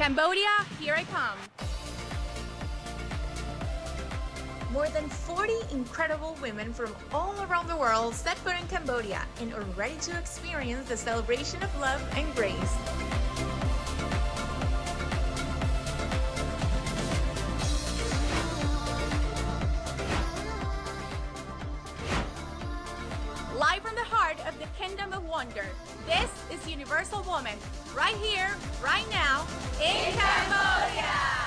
Cambodia, here I come. More than 40 incredible women from all around the world set foot in Cambodia and are ready to experience the celebration of love and grace. Universal Woman, right here, right now, in Cambodia!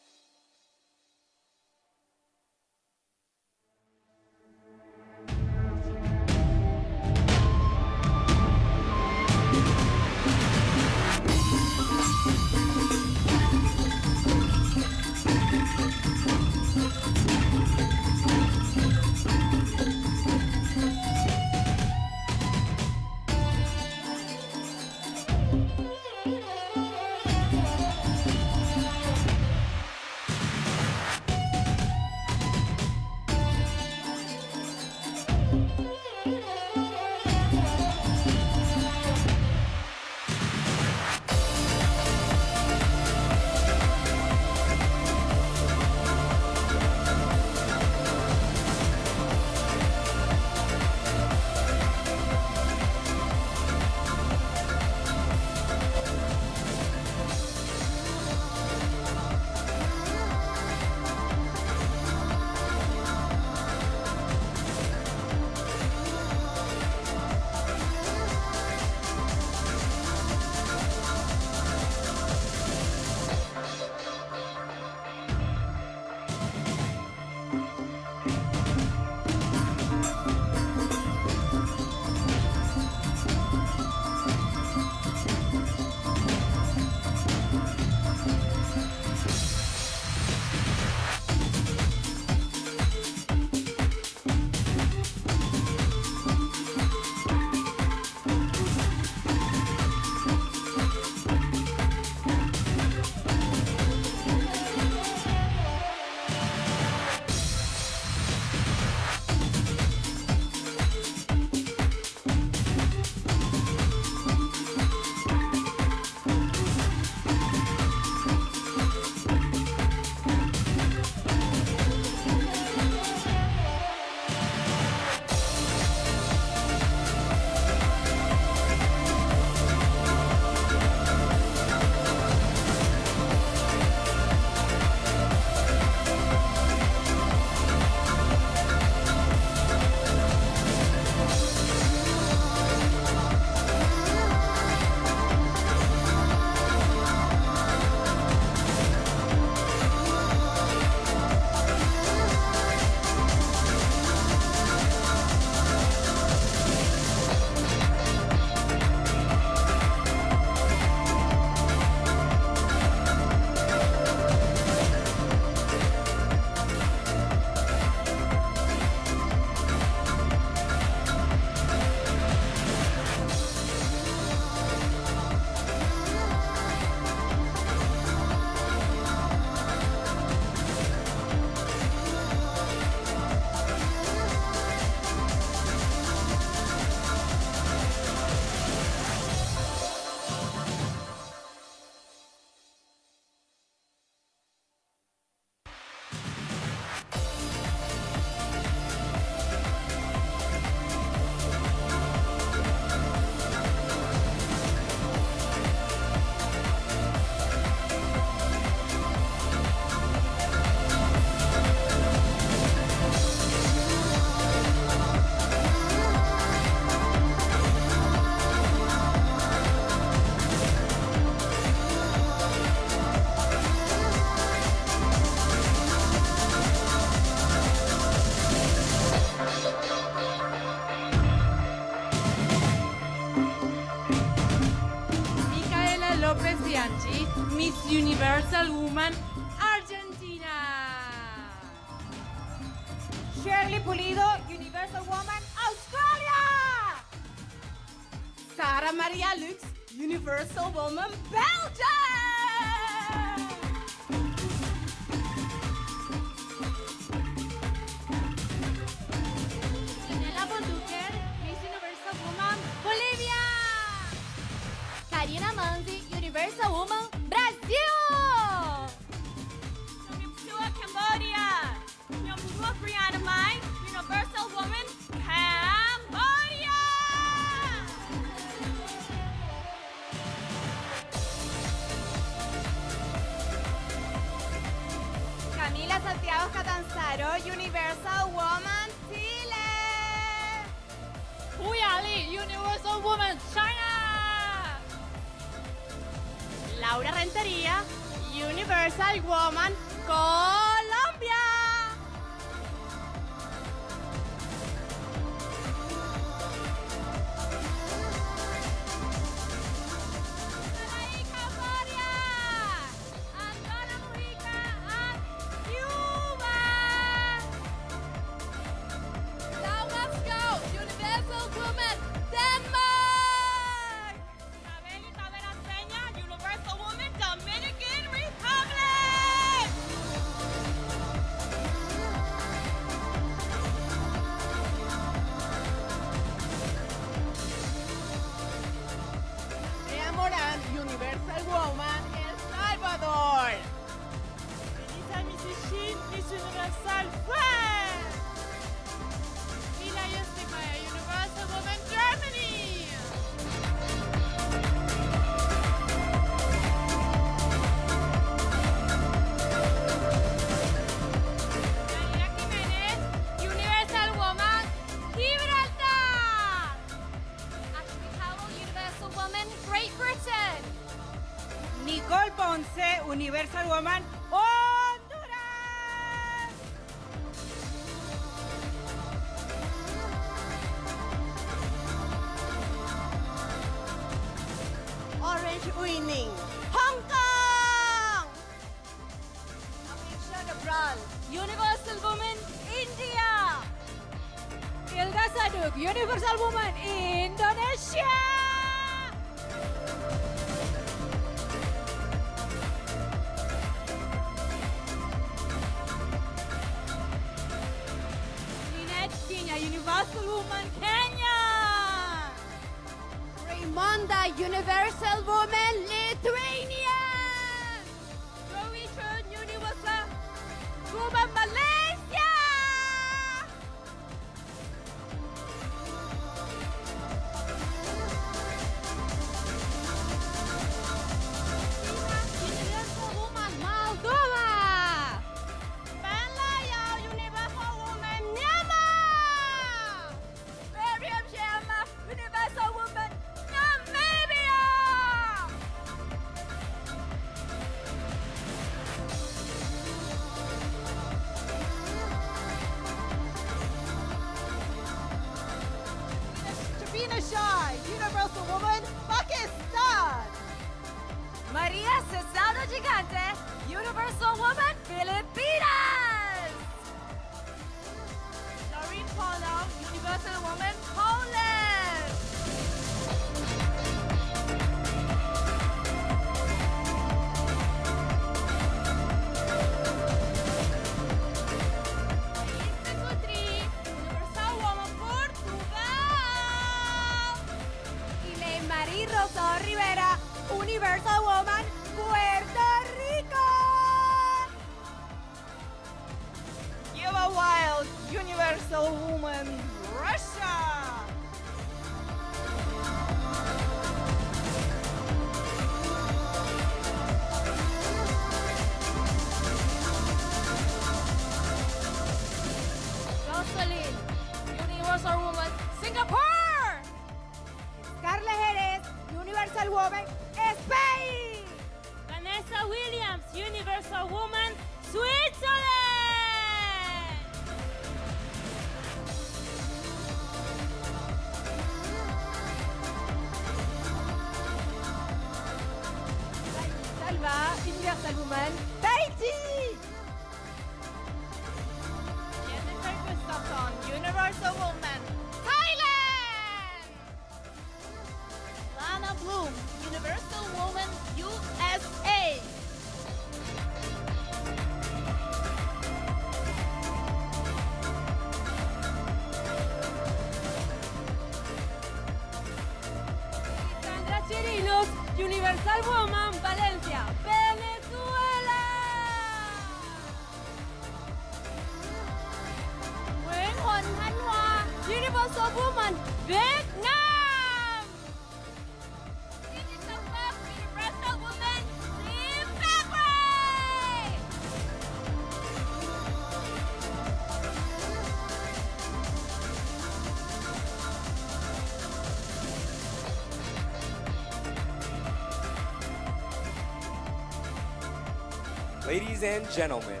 Ladies and gentlemen,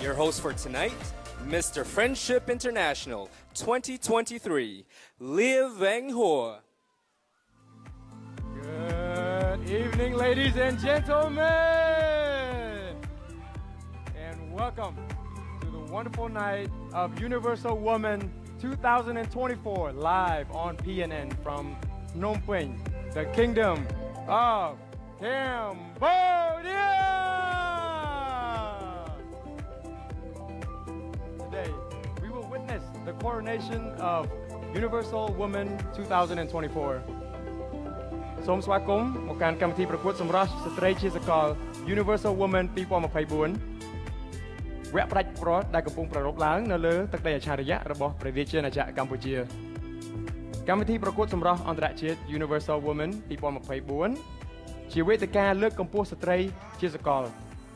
your host for tonight, Mr. Friendship International 2023, Liv Vang Hoa. Good evening, ladies and gentlemen, and welcome to the wonderful night of Universal Woman 2024 live on PNN from Phnom Penh, the Kingdom of Cambodia. Of Universal Woman 2024សូមស្វាគមន៍មកកាន់កម្មវិធីប្រកួតសម្រស់ស្ត្រីជាសកល Universal Woman 2024វគ្គផ្ដាច់ព្រោះដែលកំពុងប្រារព្ធឡើងនៅលើទឹកដីអច្ឆរិយៈរបស់ព្រះរាជាណាចក្រកម្ពុជា កម្មវិធីប្រកួតសម្រស់អន្តរជាតិ Universal Woman 2024ជាវេទិកាលើកកម្ពស់ស្ត្រីជាសកល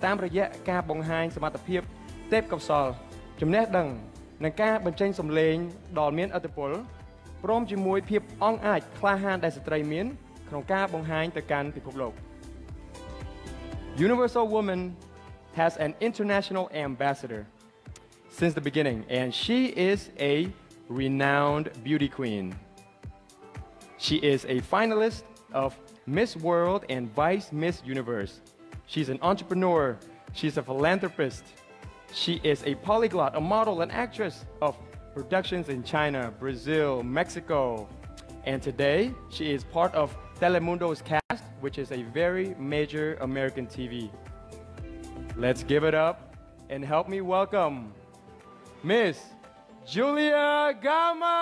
តាមរយៈការបង្ហាញសមត្ថភាពទេពកោសល្យចំណេះដឹង និងការបញ្ចេញសម្លេងដ៏មានឥទ្ធិពលព្រមជាមួយភាពអង់អាចក្លាហានដែលស្ត្រីមានក្នុងការបង្ហាញទៅកាន់ពិភពលោក Universal Woman has an international ambassador since the beginning and she is a renowned beauty queen. She is a finalist of Miss World and Vice Miss Universe. She's an entrepreneur. She's a philanthropist. she is a polyglot, a model, and actress of productions in China, Brazil, Mexico. And today, she is part of Telemundo's cast, which is a very major American TV. Let's give it up and help me welcome Miss Julia Gama.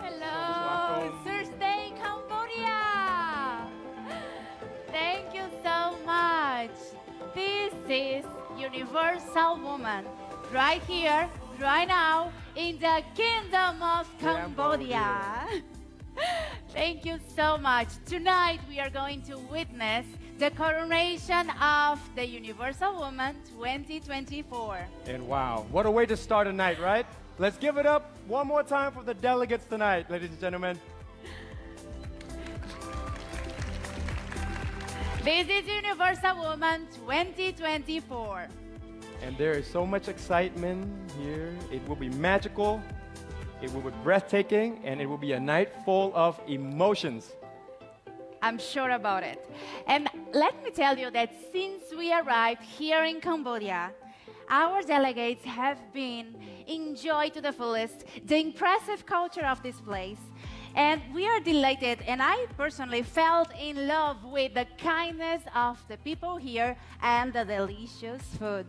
Hello. Thursday, Cambodia. Thank you so much. This is Universal Woman, right here, right now, in the Kingdom of Cambodia. Thank you so much. Tonight we are going to witness the coronation of the Universal Woman 2024. And wow, what a way to start a night, right? Let's give it up one more time for the delegates tonight, ladies and gentlemen. This is Universal Woman 2024. And there is so much excitement here. It will be magical, it will be breathtaking, and it will be a night full of emotions. I'm sure about it. And let me tell you that since we arrived here in Cambodia, our delegates have been enjoyed to the fullest the impressive culture of this place. And we are delighted, and I personally felt in love with the kindness of the people here and the delicious food.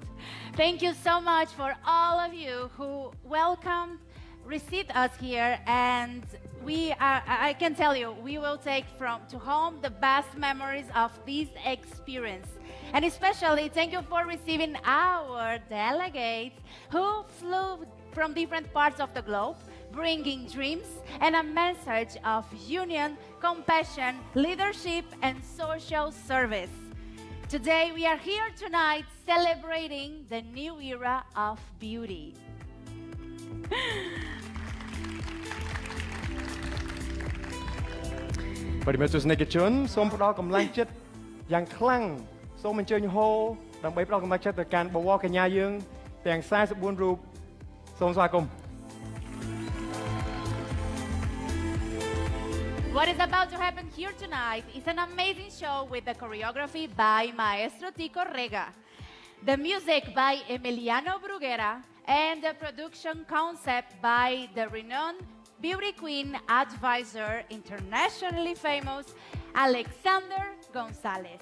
Thank you so much for all of you who welcomed received us here and we are i can tell you we will take from to home the best memories of this experience and especially thank you for receiving our delegates who flew from different parts of the globe bringing dreams and a message of union compassion leadership and social service today we are here tonight celebrating the new era of beauty But ប្រិមិត្តទស្សនិកជនសូមផ្ដល់កម្លាំងចិត្តយ៉ាងខ្លាំងសូមអញ្ជើញហូរដើម្បីផ្ដល់កម្លាំងចិត្តទៅកាន់បវរកញ្ញាយើងទាំង44រូបសូមស្វាគមន៍ What is about to happen here tonight is an amazing show with the choreography by Maestro Tico Rega, the music by Emiliano Bruguera, and the production concept by the renowned beauty queen advisor, internationally famous Alexander Gonzalez.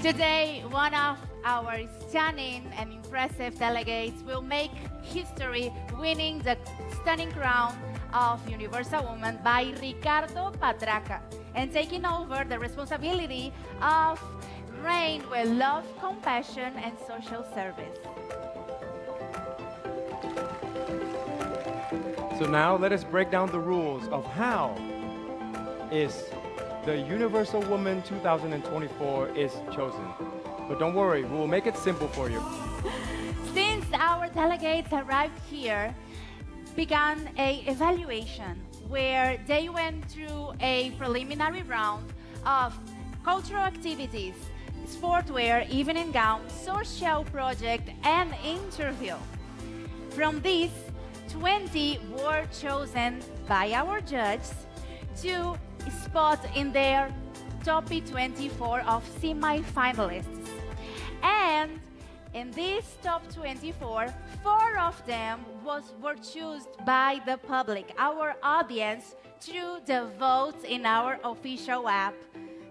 Today, one of our stunning and impressive delegates will make history winning the stunning crown of Universal Woman by Ricardo Patraca and taking over the responsibility of reign with love, compassion, and social service. So now let us break down the rules of how is the Universal Woman 2024 is chosen. But don't worry, we will make it simple for you. Since our delegates arrived here, began a evaluation where they went through a preliminary round of cultural activities, sportwear, evening gown, social project, and interview. From these, 20 were chosen by our judges to spot in their top 24 of semi-finalists. And in these top 24, four of them was, were chosen by the public, our audience, through the votes in our official app.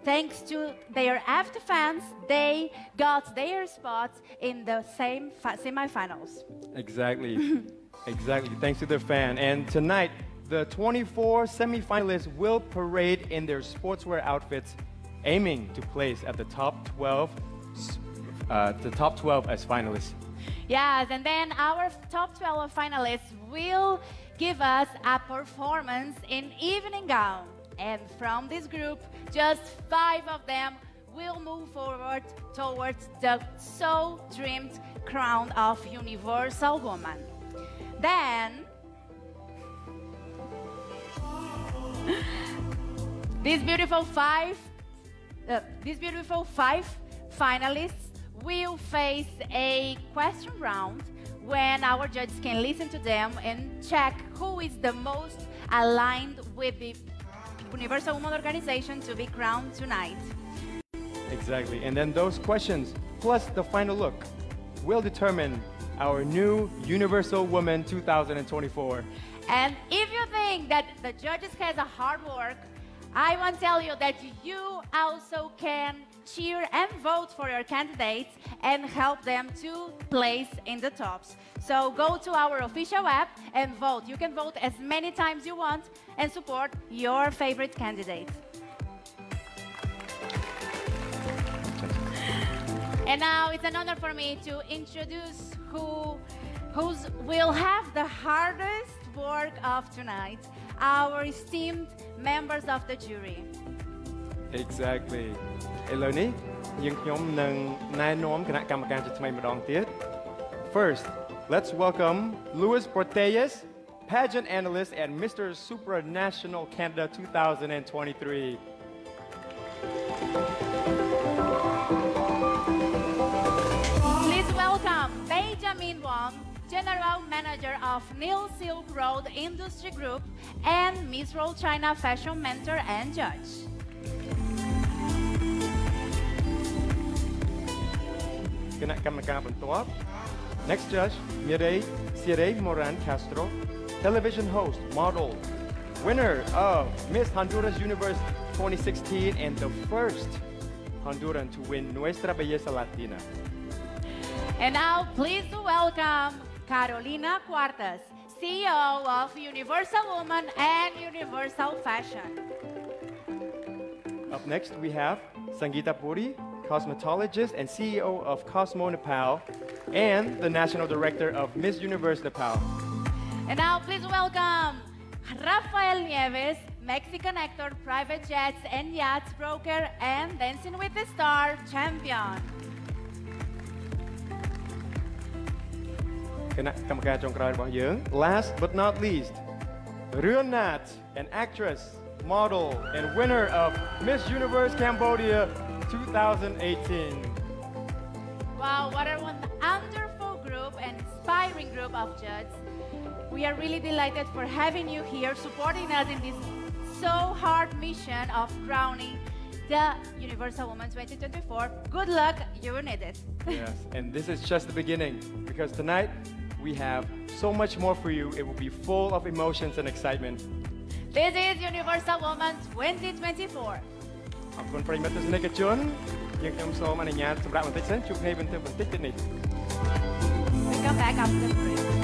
Thanks to their apt fans, they got their spots in the same semifinals. Exactly. exactly. Thanks to their fan. And tonight, the 24 semifinalists will parade in their sportswear outfits, aiming to place at the top 12, s- uh, the top 12 as finalists. Yes, and then our top 12 finalists will give us a performance in evening gown. And from this group, just five of them will move forward towards the so dreamed crown of Universal Woman. Then, these beautiful five, uh, these beautiful five finalists will face a question round when our judges can listen to them and check who is the most aligned with the Universal Women Organization to be crowned tonight. Exactly. And then those questions, plus the final look, will determine our new Universal Woman 2024. And if you think that the judges has a hard work, I want to tell you that you also can cheer and vote for your candidates and help them to place in the tops. So go to our official app and vote. You can vote as many times you want and support your favorite candidate. And now it's an honor for me to introduce who who's will have the hardest work of tonight, our esteemed members of the jury. Exactly ឥឡូវនេះយើងខ្ញុំនឹងណែនាំគណៈកម្មការជាថ្មីម្ដងទៀត First let's welcome Luis Portelles pageant analyst at Mr. Supranational Canada 2023 Please welcome Benjamin Wong, General Manager of Neil Silk Road Industry Group and Miss World China Fashion Mentor and Judge. ។ Next judge Mirei Sirey Moran Castro television host model winner of Miss Honduras Universe 2016 and the first Honduran to win Nuestra Belleza Latina And now please welcome Carolina Cuartas CEO of Universal Woman and Universal Fashion. Up next, we have Sangeeta Puri, cosmetologist and CEO of Cosmo Nepal, and the National Director of Miss Universe Nepal. And now, please welcome Rafael Nieves, Mexican actor, private jets and yachts broker, and Dancing with the Star champion. គណៈកម្មការចុងក្រោយរបស់យើង Last but not least Ruan Nat an actress model and winner of Miss Universe Cambodia 2018 Wow, what a wonderful group and inspiring group of judges. We are really delighted for having you here, supporting us in this so hard mission of crowning the Universal Woman 2024. Good luck, you will need it. yes and this is just the beginning because tonight we have so much more for you it will be full of emotions and excitement This is Universal Woman 2024. អរគុណប្រិយមិត្តទស្សនិកជន យើងខ្ញុំសូមអនុញ្ញាតសម្រាប់បន្តិចសិនជួបគ្នាបន្តិចបន្តិចទៀតនេះ We come back after the break.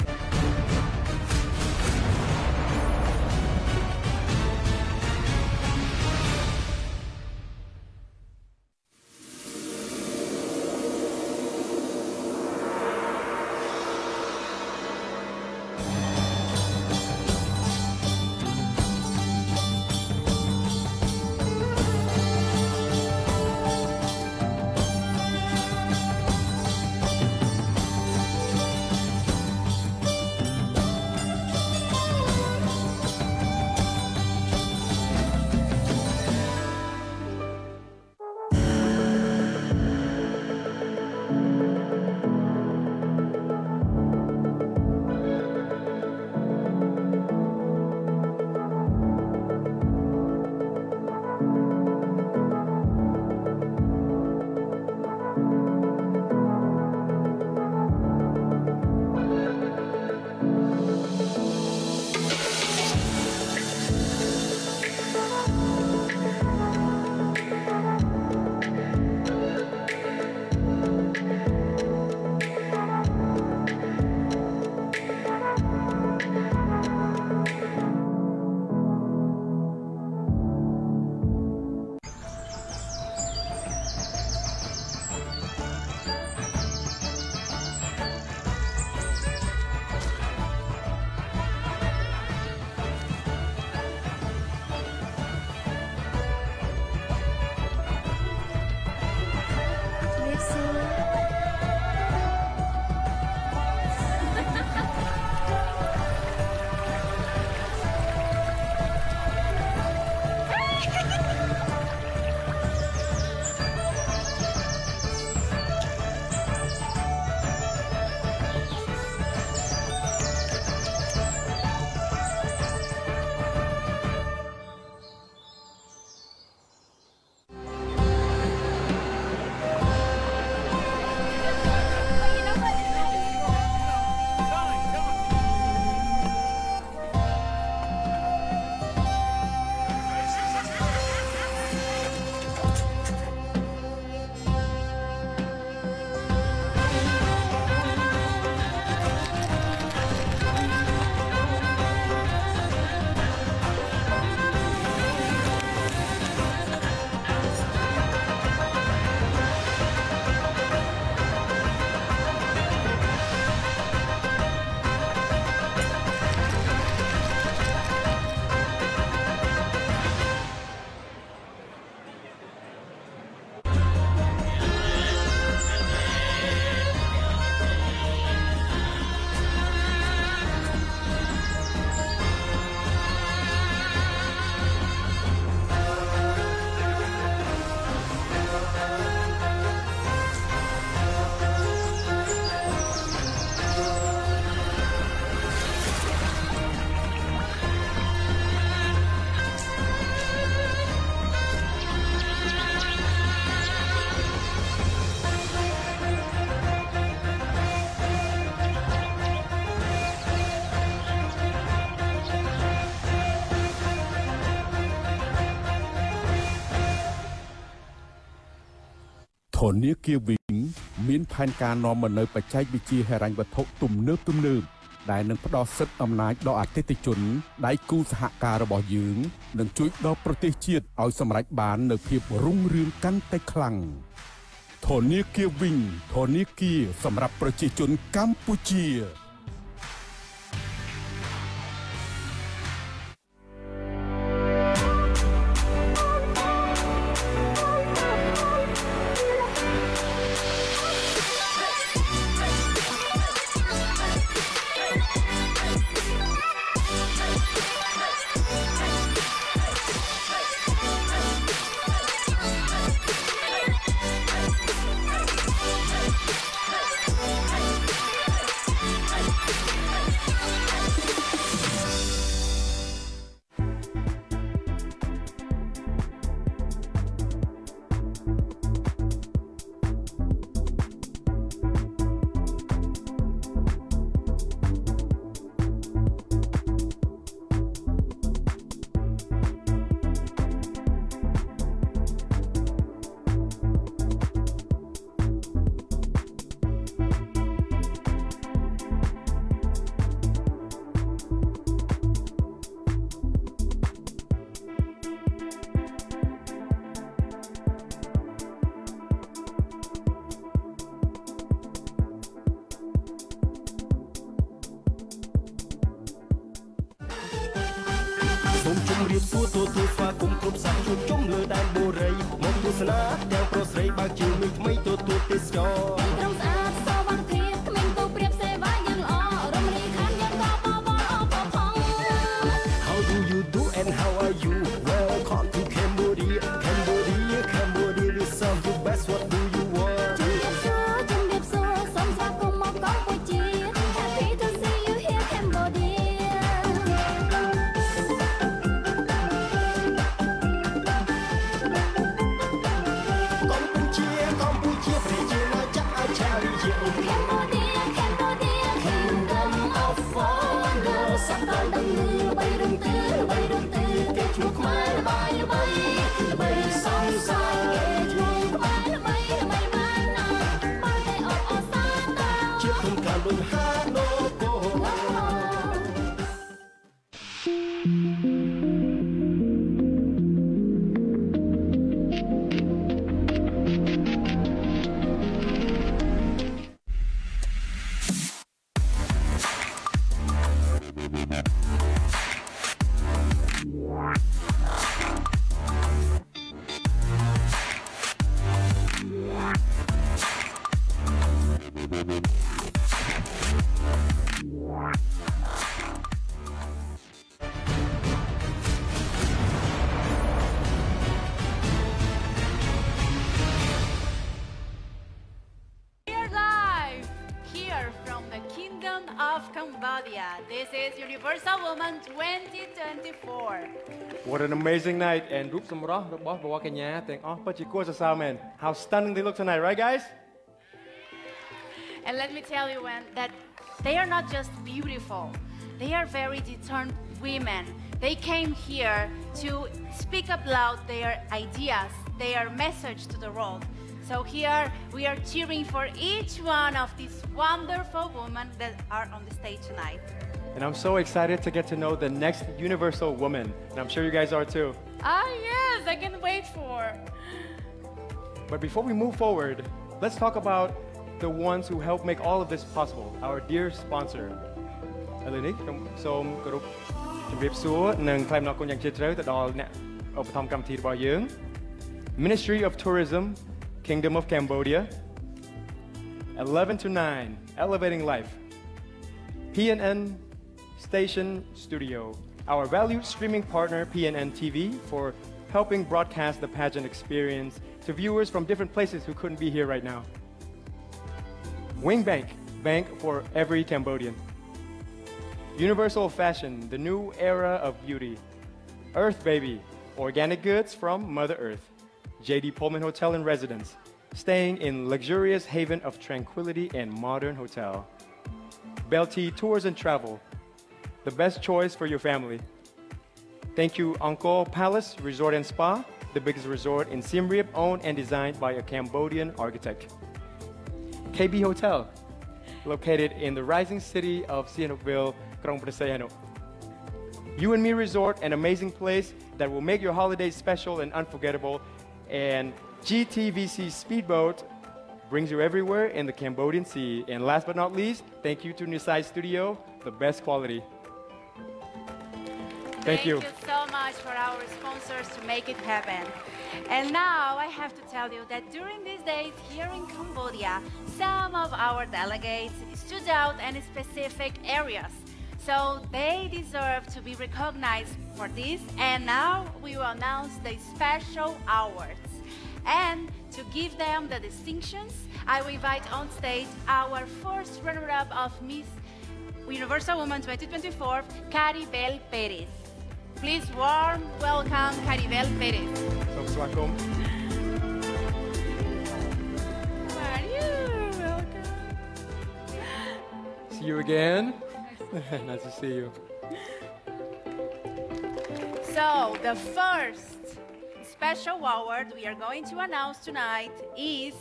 នាគារវិញមានផែនការនាំមកនូវបច្ចេកវិទ្យាហិរញ្ញវត្ថុទំនើបទំនើបដែលនឹងផ្ដល់សិទ្ធិអំណាចដល់អតិថិជនដៃគូសហការរបស់យើងនិងជួយដល់ប្រទេសជាតិឲ្យសម្រេចបាននូវភាពរុងរឿងកាន់តែខ្លាំងធនាគារវិញធនាគារសម្រាប់ប្រជាជនកម្ពុជា What an amazing night and រូបសម្រស់របស់បវរកញ្ញាទាំងអស់ពិតជាគួរសរសើរមែន How stunning they look tonight right guys And let me tell you when, that they are not just beautiful, they are very determined women. They came here to speak up loud their ideas, their message to the world. So here we are cheering for each one of these wonderful women that are on the stage tonight. And I'm so excited to get to know the next universal woman and I'm sure you guys are too Ah yes, I can wait for. But before we move forward let's talk about the ones who help make all of this possible our dear sponsor ឥឡូវនេះខ្ញុំសូមគោរពជម្រាបសួរនិងថ្លែងអំណរគុណយ៉ាងជ្រាលជ្រៅទៅដល់អ្នកឧបត្ថម្ភកម្មវិធីរបស់យើង Ministry of Tourism Kingdom of Cambodia 11 to 9 Elevating Life PNN Station Studio our valued streaming partner PNN TV for helping broadcast the pageant experience to viewers from different places who couldn't be here right now Wing Bank, bank for every Cambodian. Universal Fashion, the new era of beauty. Earth Baby, organic goods from Mother Earth. JD Pullman Hotel and Residence, staying in luxurious haven of tranquility and modern hotel. Belty Tours and Travel, the best choice for your family. Thank you, Angkor Palace Resort and Spa, the biggest resort in Siem Reap, owned and designed by a Cambodian architect. KB Hotel, located in the rising city of Sihanoukville, Krong Prasayano. You and Me Resort, an amazing place that will make your holidays special and unforgettable. And GTVC Speedboat brings you everywhere in the Cambodian Sea. And last but not least, thank you to Nisai Studio, the best quality. Thank, you. so much for our sponsors to make it happen. And now I have to tell you that during these days here in Cambodia, some of our delegates stood out in specific areas. So they deserve to be recognized for this. And now we will announce the special awards. And to give them the distinctions, I will invite on stage our first runner-up of Miss Universal Woman 2024, Caribel Perez. Please warm welcome Caribel Perez. How are you? Welcome. See you again. nice to see you. So, the first special award we are going to announce tonight is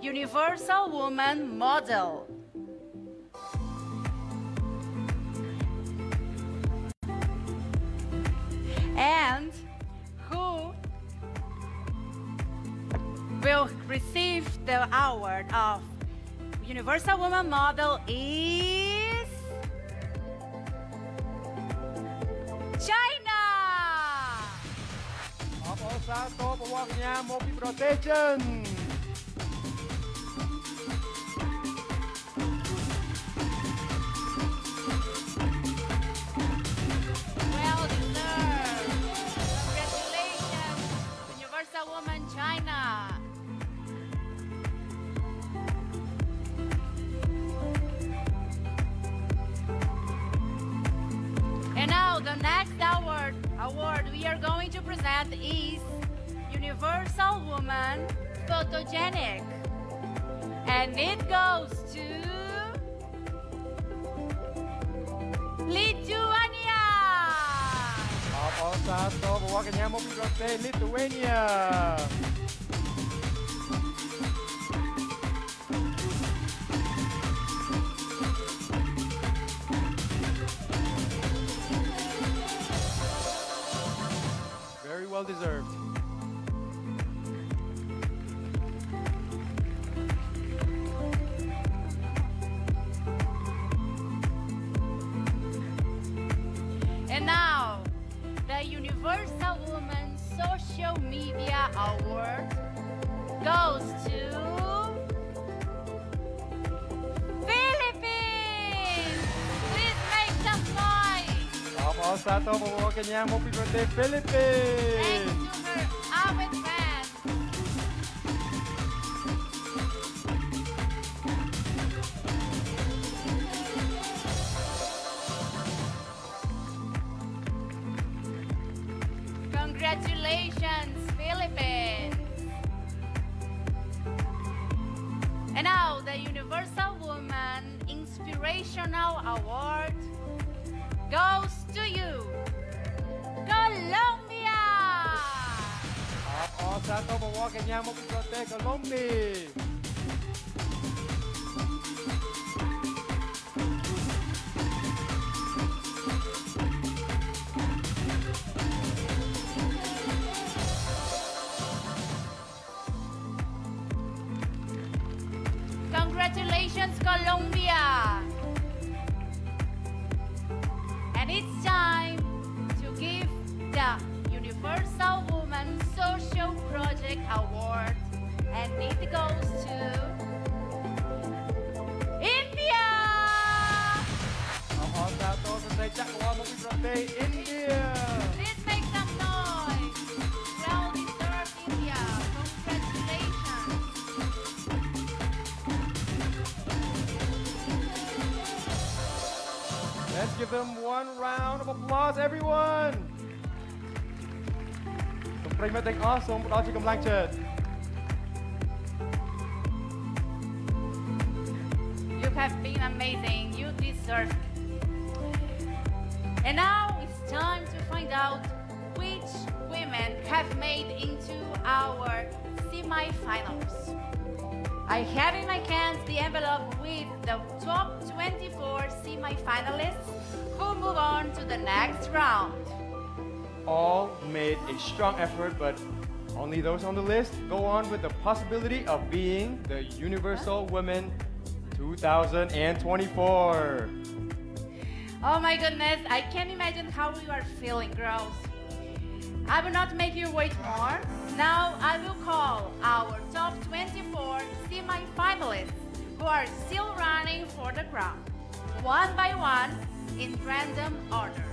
Universal Woman Model. and who will receive the award of Universal Woman Model is China. Protection. Woman China. And now the next award award we are going to present is Universal Woman Photogenic. And it goes to Lithuania. Our all-stars over Wakanyama will play Lithuania. Very well deserved. Versa Woman Social Media Award goes to Philippines! Please make some noise! Tapos sa ito, mabuha award goes to you, Colombia! Ah, oh, sa ito, mawagan niya mo Colombia! ទាំងអស់សូមផ្ដល់ជាកម្លាំងចិត្ត Being the Universal Women 2024. Oh my goodness, I can't imagine how you are feeling, girls. I will not make you wait more. Now I will call our top 24 semi-finalists who are still running for the crown, one by one in random order.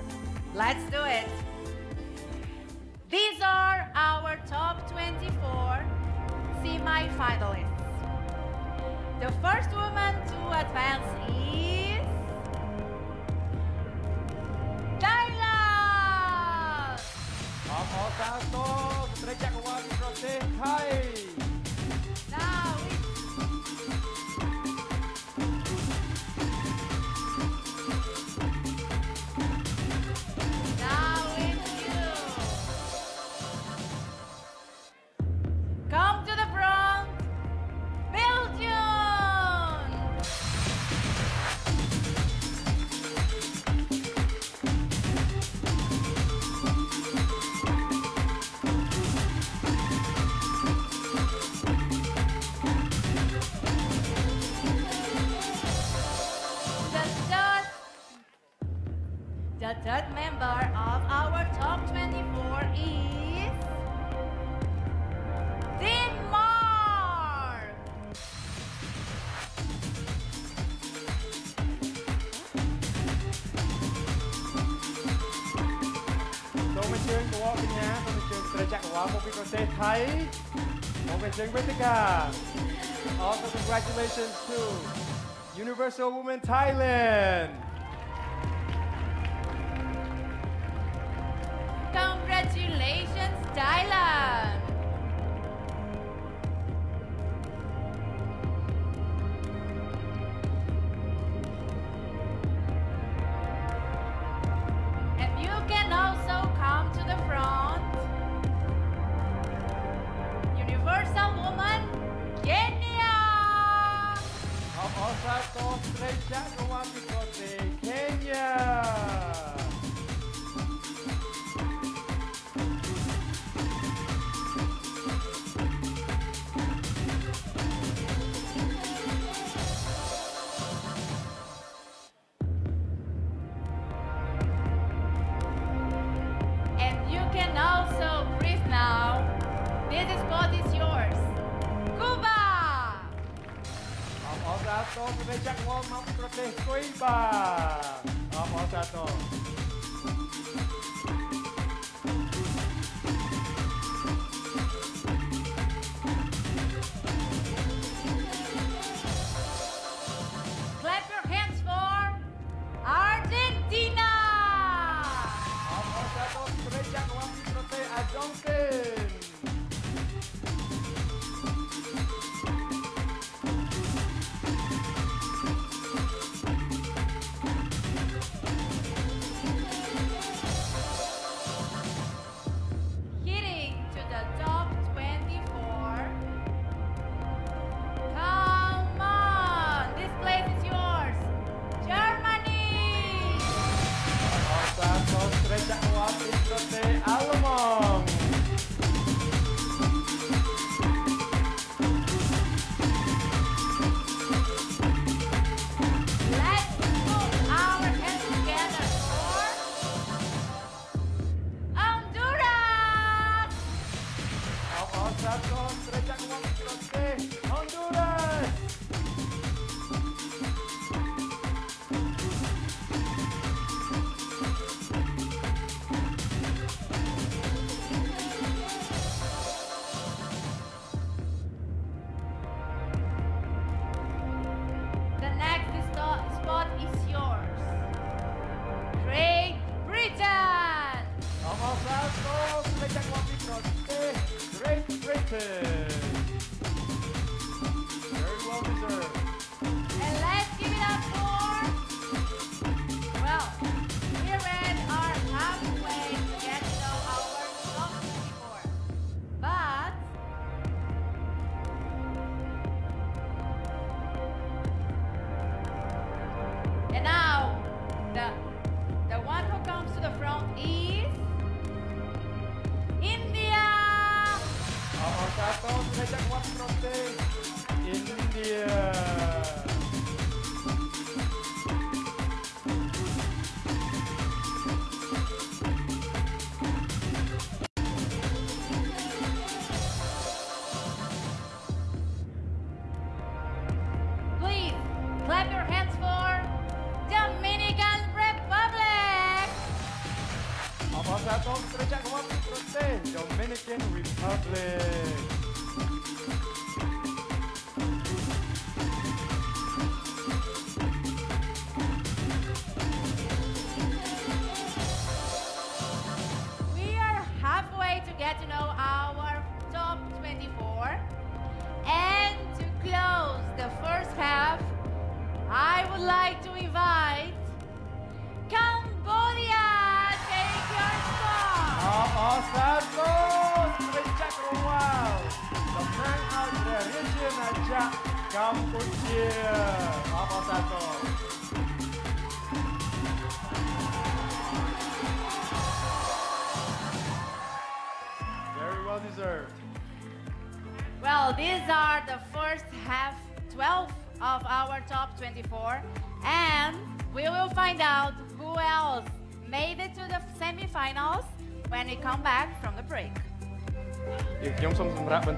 Let's do it. These are our top 24 semi-finalists. The first woman to advance is Dyla! Universal Woman Thailand. play that one because, eh, great, great.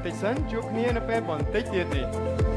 បន្តិចសិនជួបគ្នានៅពេលបន្តិចទៀតនេះ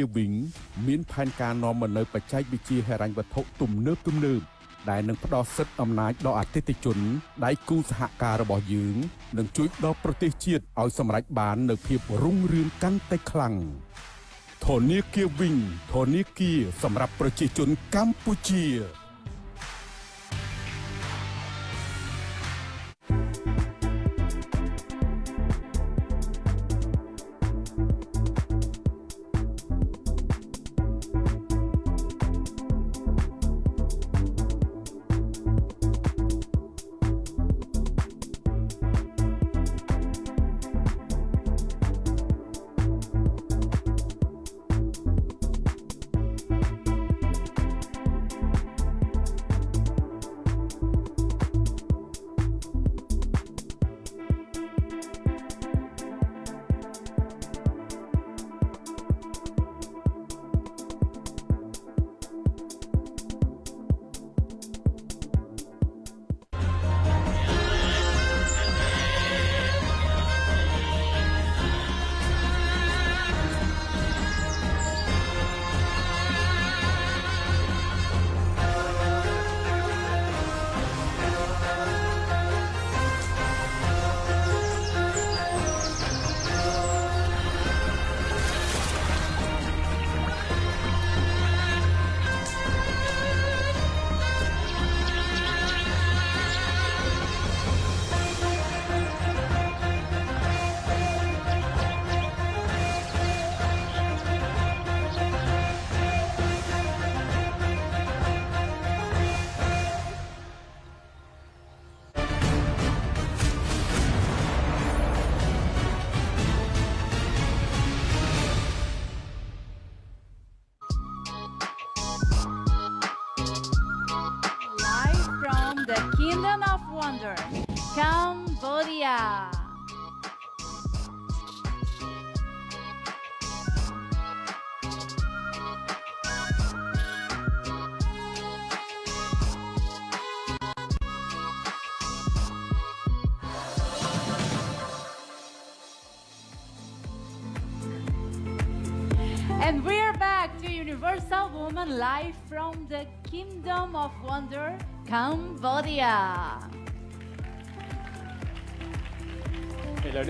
គារវិញមានផែនការនាំមកនៅបច្ចេកវិទ្យាហិរញ្ញវត្ថុទំនើបទំនើបដែលនឹងផ្ដល់សិទ្ធិអំណាចដល់អតិថិជនដៃគូសហការរបស់យើងនិងជួយដល់ប្រទេសជាតិឲ្យសម្រេចបាននូវភាពរុងរឿងកាន់តែខ្លាំងធនាគារវិញធនាគារសម្រាប់ប្រជាជនកម្ពុជា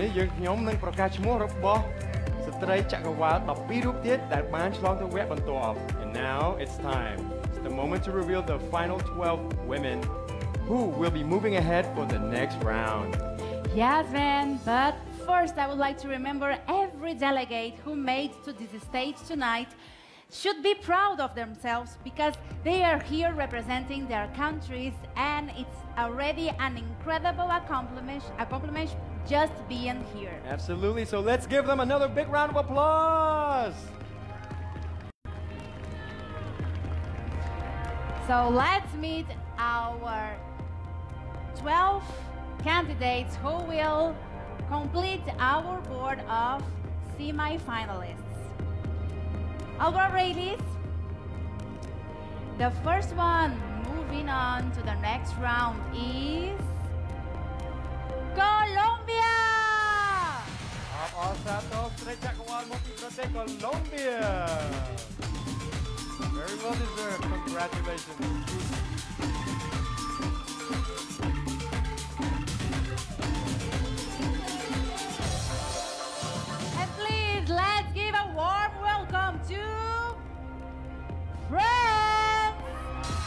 នេះយើងខ្ញុំនឹងប្រកាសឈ្មោះរបស់ស្ត្រីចក្រវាល12រូបទៀតដែលបានឆ្លងទៅវគ្គបន្ទាប់ And now it's time. It's the moment to reveal the final 12 women who will be moving ahead for the next round. Yes, man, but first I would like to remember every delegate who made to this stage tonight should be proud of themselves because they are here representing their countries and it's already an incredible accomplishment, accomplishment just being here. Absolutely. So let's give them another big round of applause. So let's meet our 12 candidates who will complete our board of semi-finalists. All right, ladies. The first one moving on to the next round is Colombia. Apasato stretcha kawal mo pitrote Colombia. Very well deserved. Congratulations. Let's give a warm welcome to France.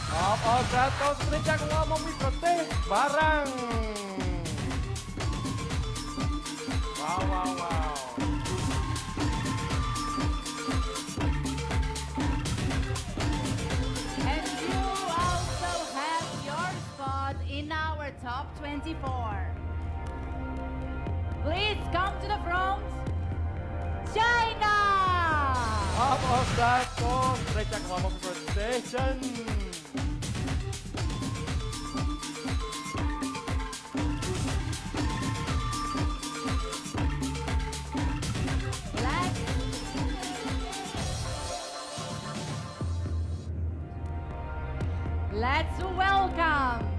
Apasato stretcha kawal mo pitrote Barang. Wow, in our top 24. Please come to the front. China! Pitrote Station. Let's welcome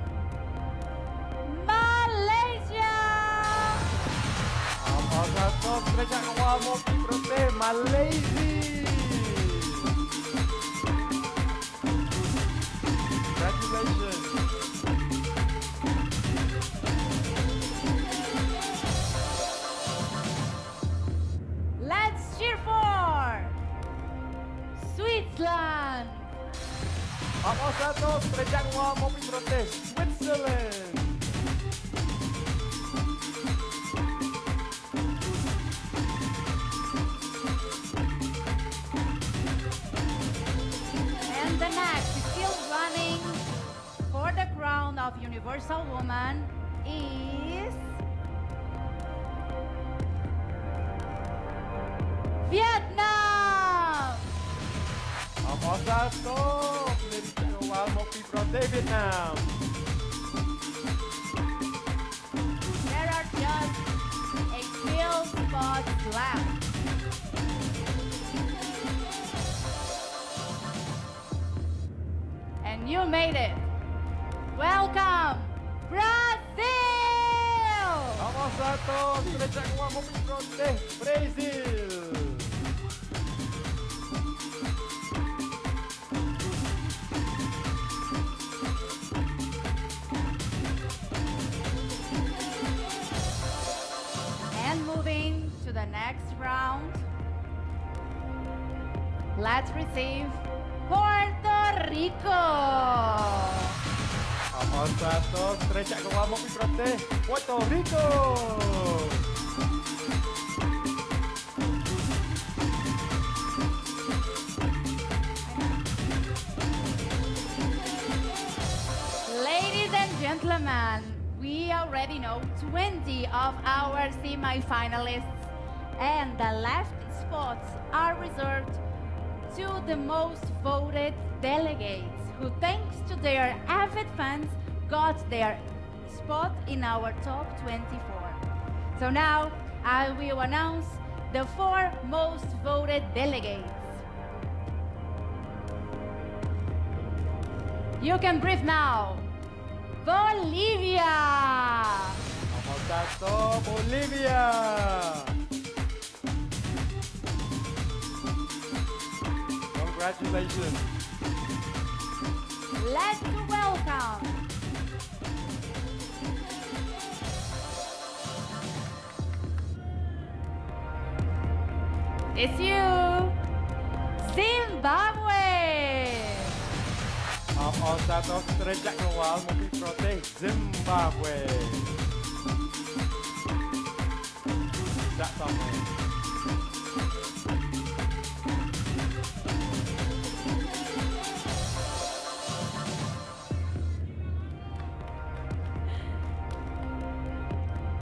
Malaysia! Congratulations. Let's cheer for Switzerland! Apasato stretcha kawal mo pitrote Switzerland. And the next, still running for the crown of Universal Woman, is Vietnam! Apasato stretcha kawal mo pitrote Vietnam. There are just a few spots left. And you made it. Welcome, Brazil! Apasato stretcha kawal mo pitrote Brazil. Round, let's receive Puerto Rico. Apasato stretcha kawal mo pitrote Puerto Rico. Ladies and gentlemen, we already know 20 of our semi-finalists and the left spots are reserved to the most voted delegates who thanks to their avid fans got their spot in our top 24. So now I will announce the four most voted delegates. You can breathe now. Bolivia. Apasato Bolivia. Congratulations. Let's welcome. It's you, Zimbabwe. Apasato stretcha kawal mo pitrote Zimbabwe. That's something.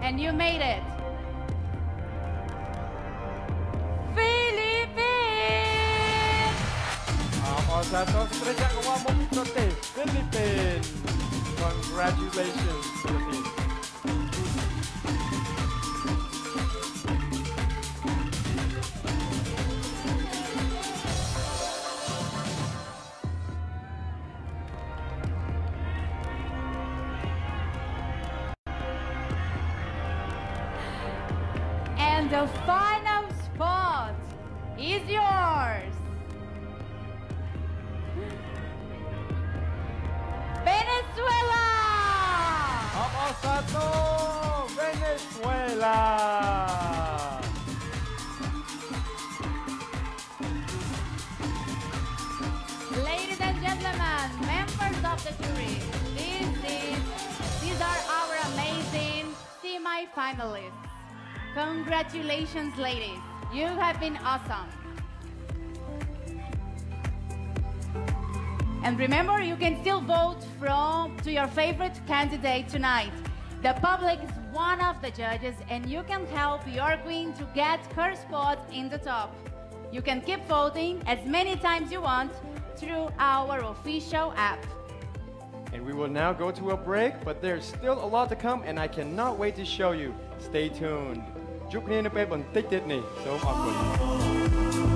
And you made it. Philippines! Congratulations, Philippines. Congratulations, ladies. You have been awesome. And remember, you can still vote from to your favorite candidate tonight. The public is one of the judges, and you can help your queen to get her spot in the top. You can keep voting as many times you want through our official app. And we will now go to a break, but there's still a lot to come, and I cannot wait to show you. Stay tuned. ជួបគ្នានៅពេលបន្តិចទៀតនេះសូមអរគុណ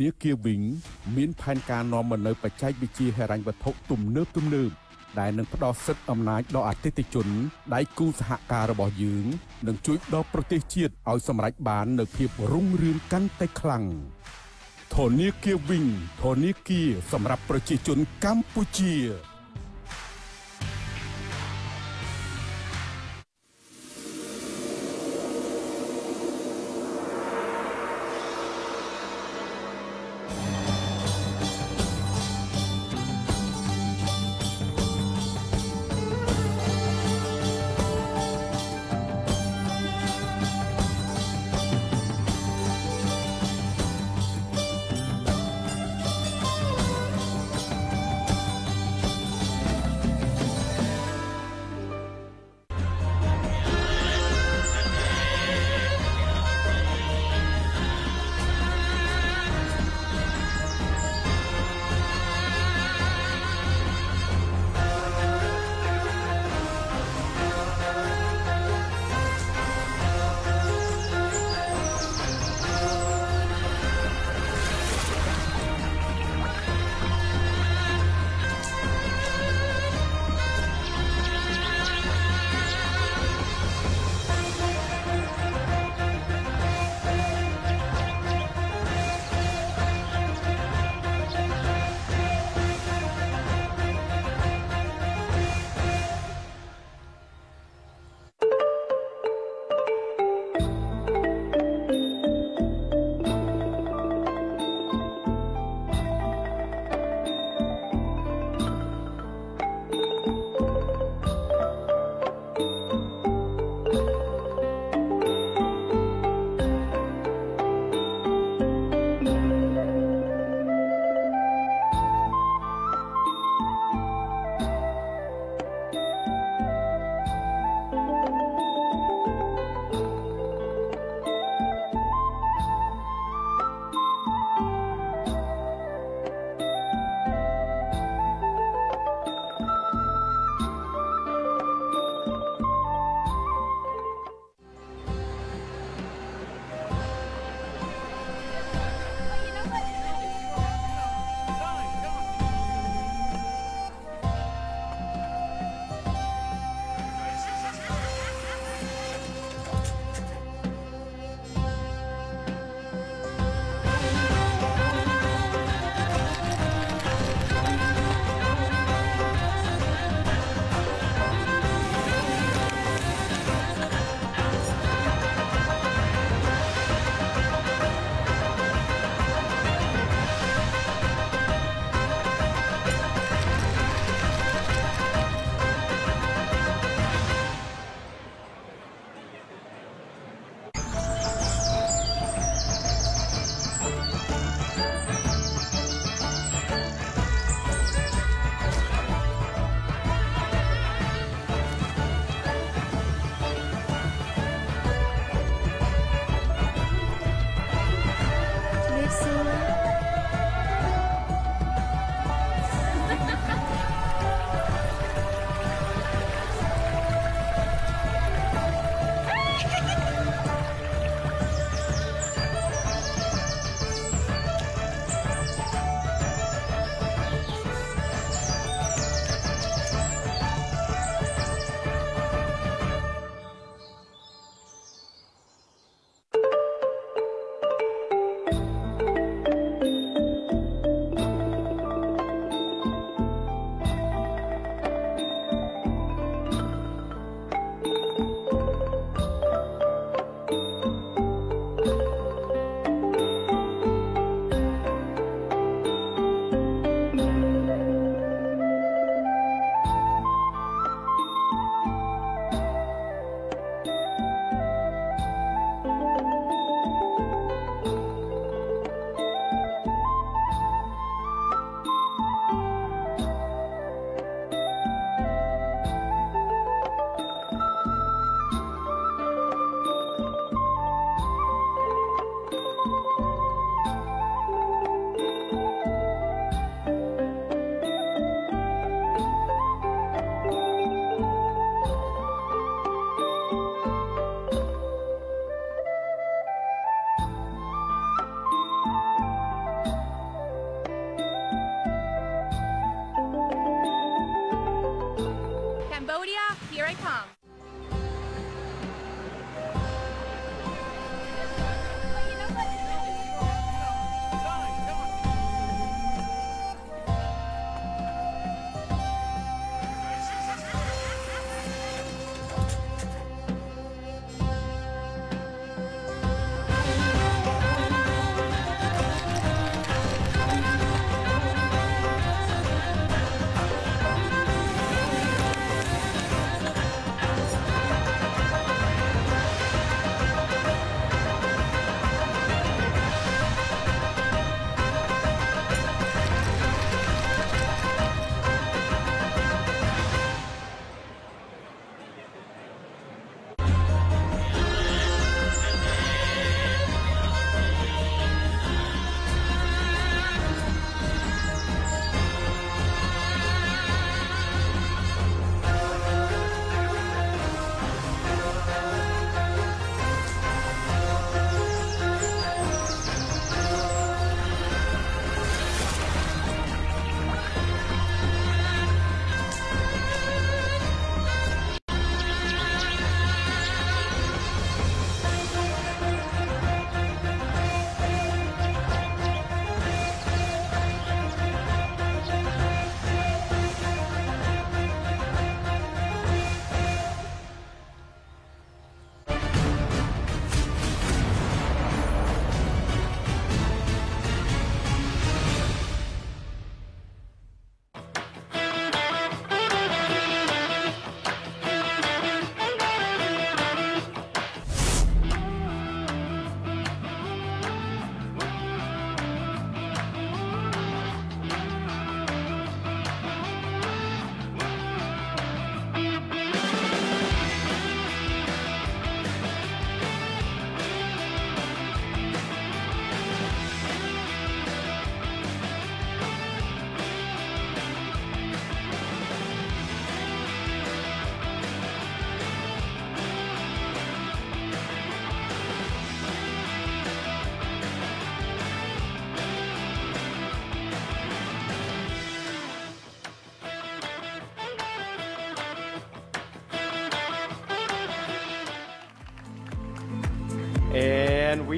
នាគារវិញមានផែនការនាំមកនូវបច្ចេកវិទ្យាហិរញ្ញវត្ថុទំនើបទំនើបដែលនឹងផ្ដល់សិទ្ធិអំណាចដល់អតិថិជនដៃគូសហការរបស់យើងនិងជួយដល់ប្រទេសជាតិឲ្យសម្រេចបាននូវភាពរុងរឿងកាន់តែខ្លាំងធនាគារវិញធនាគារសម្រាប់ប្រជាជនកម្ពុជា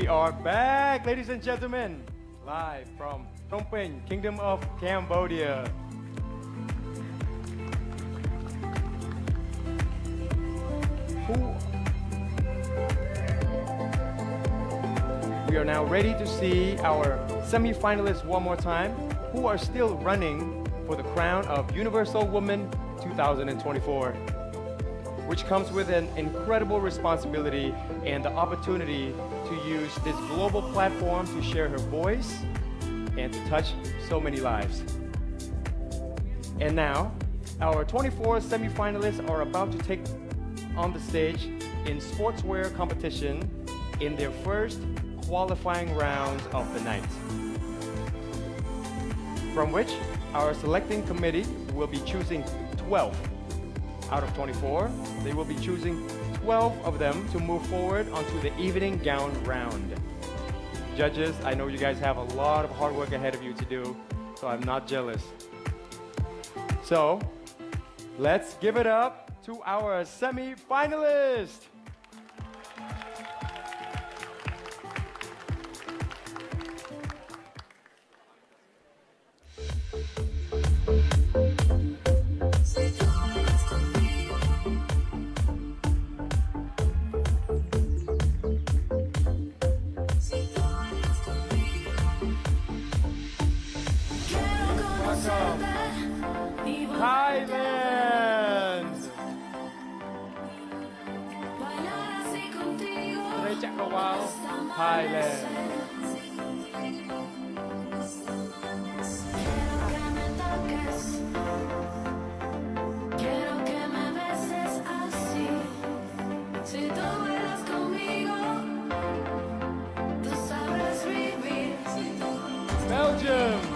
we are back, ladies and gentlemen, live from Phnom Penh, Kingdom of Cambodia. We are now ready to see our semi-finalists one more time, who are still running for the crown of Universal Woman 2024 which comes with an incredible responsibility and the opportunity to use this global platform to share her voice and to touch so many lives. And now, our 24 semifinalists are about to take on the stage in sportswear competition in their first qualifying rounds of the night. From which our selecting committee will be choosing 12 out of 24, they will be choosing 12 of them to move forward onto the evening gown round. Judges, I know you guys have a lot of hard work ahead of you to do, so I'm not jealous. So, let's give it up to our semi-finalist. Belgium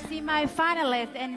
24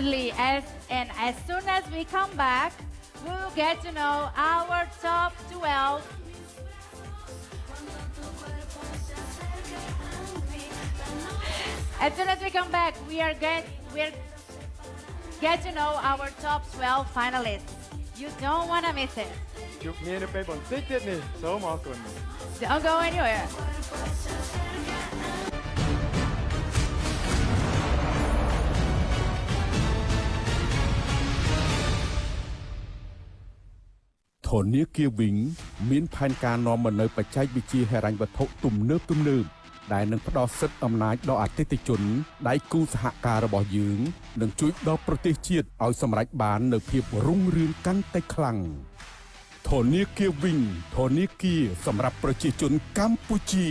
Absolutely. As, and as soon as we come back, we will get to know our top 12 As soon as we come back, we are get we're get to know our top 12 finalists. You don't want to miss it. Chụp nghe được bên bọn tích số 1. Don't go anywhere. ធនាគារវិញមានផែនការនាំមកនូវបច្ចេកវិទ្យាហិរញ្ញវត្ថុទំនើបទំនើបដែលនឹងផ្ដល់សិទ្ធិអំណាចដល់អតិថិជនដៃគូសហការរបស់យើងនិងជួយដល់ប្រទេសជាតិឲ្យសម្រេចបាននូវភាពរុងរឿងកាន់តែខ្លាំងធនាគារវិញធនាគារសម្រាប់ប្រជាជនកម្ពុជា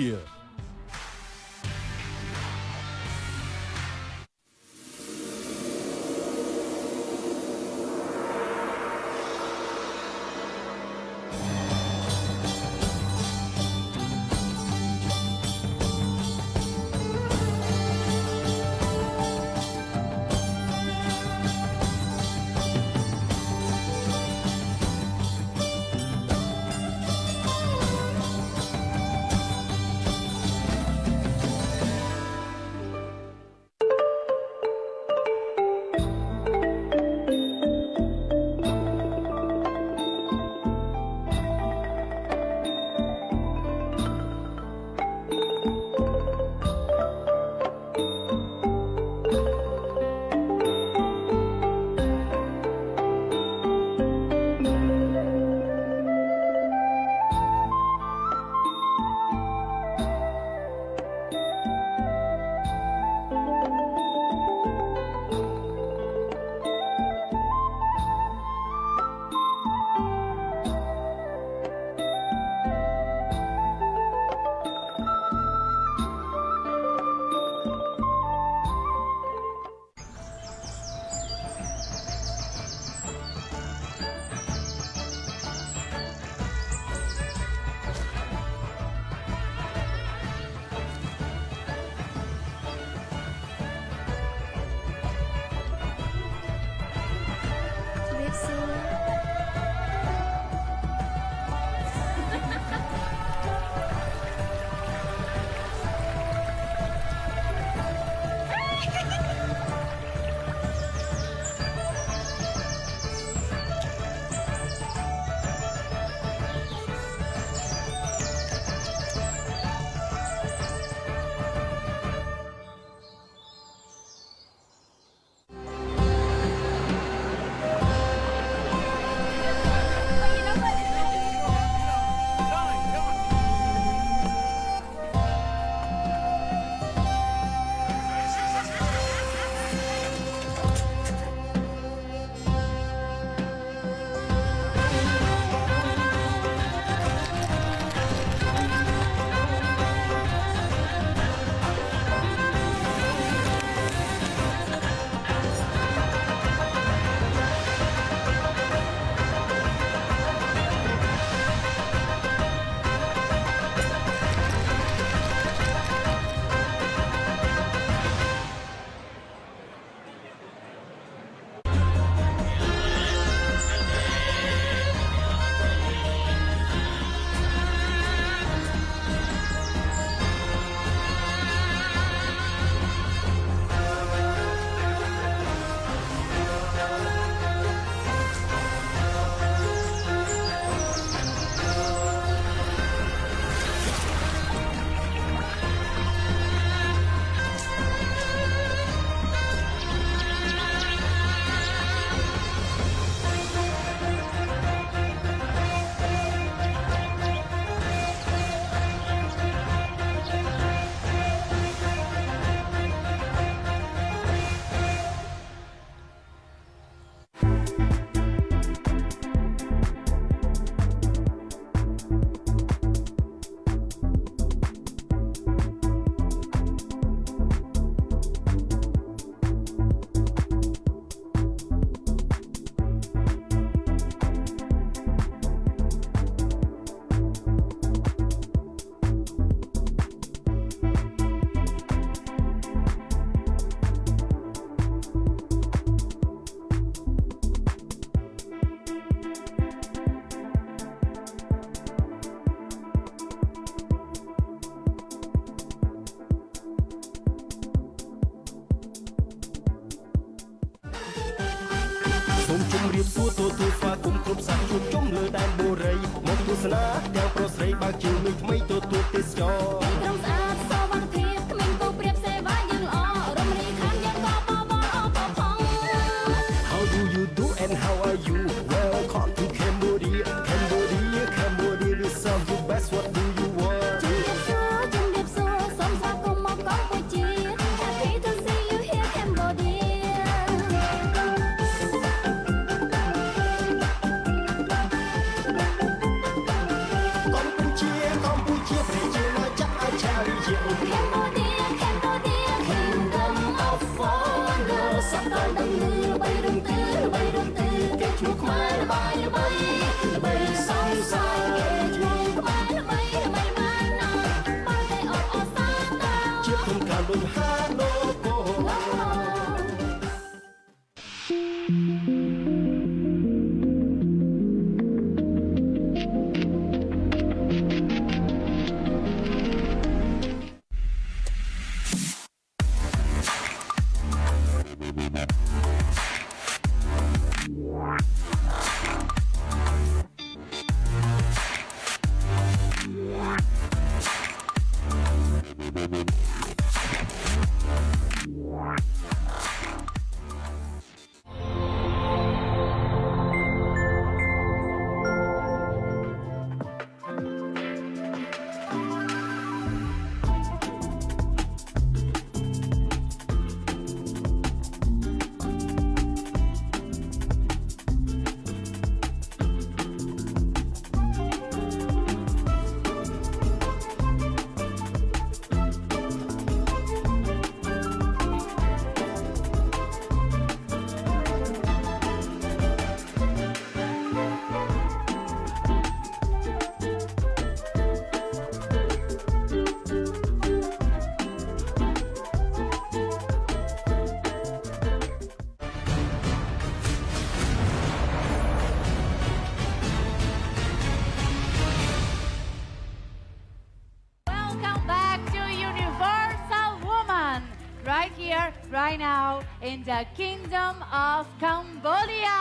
in the Kingdom of Cambodia.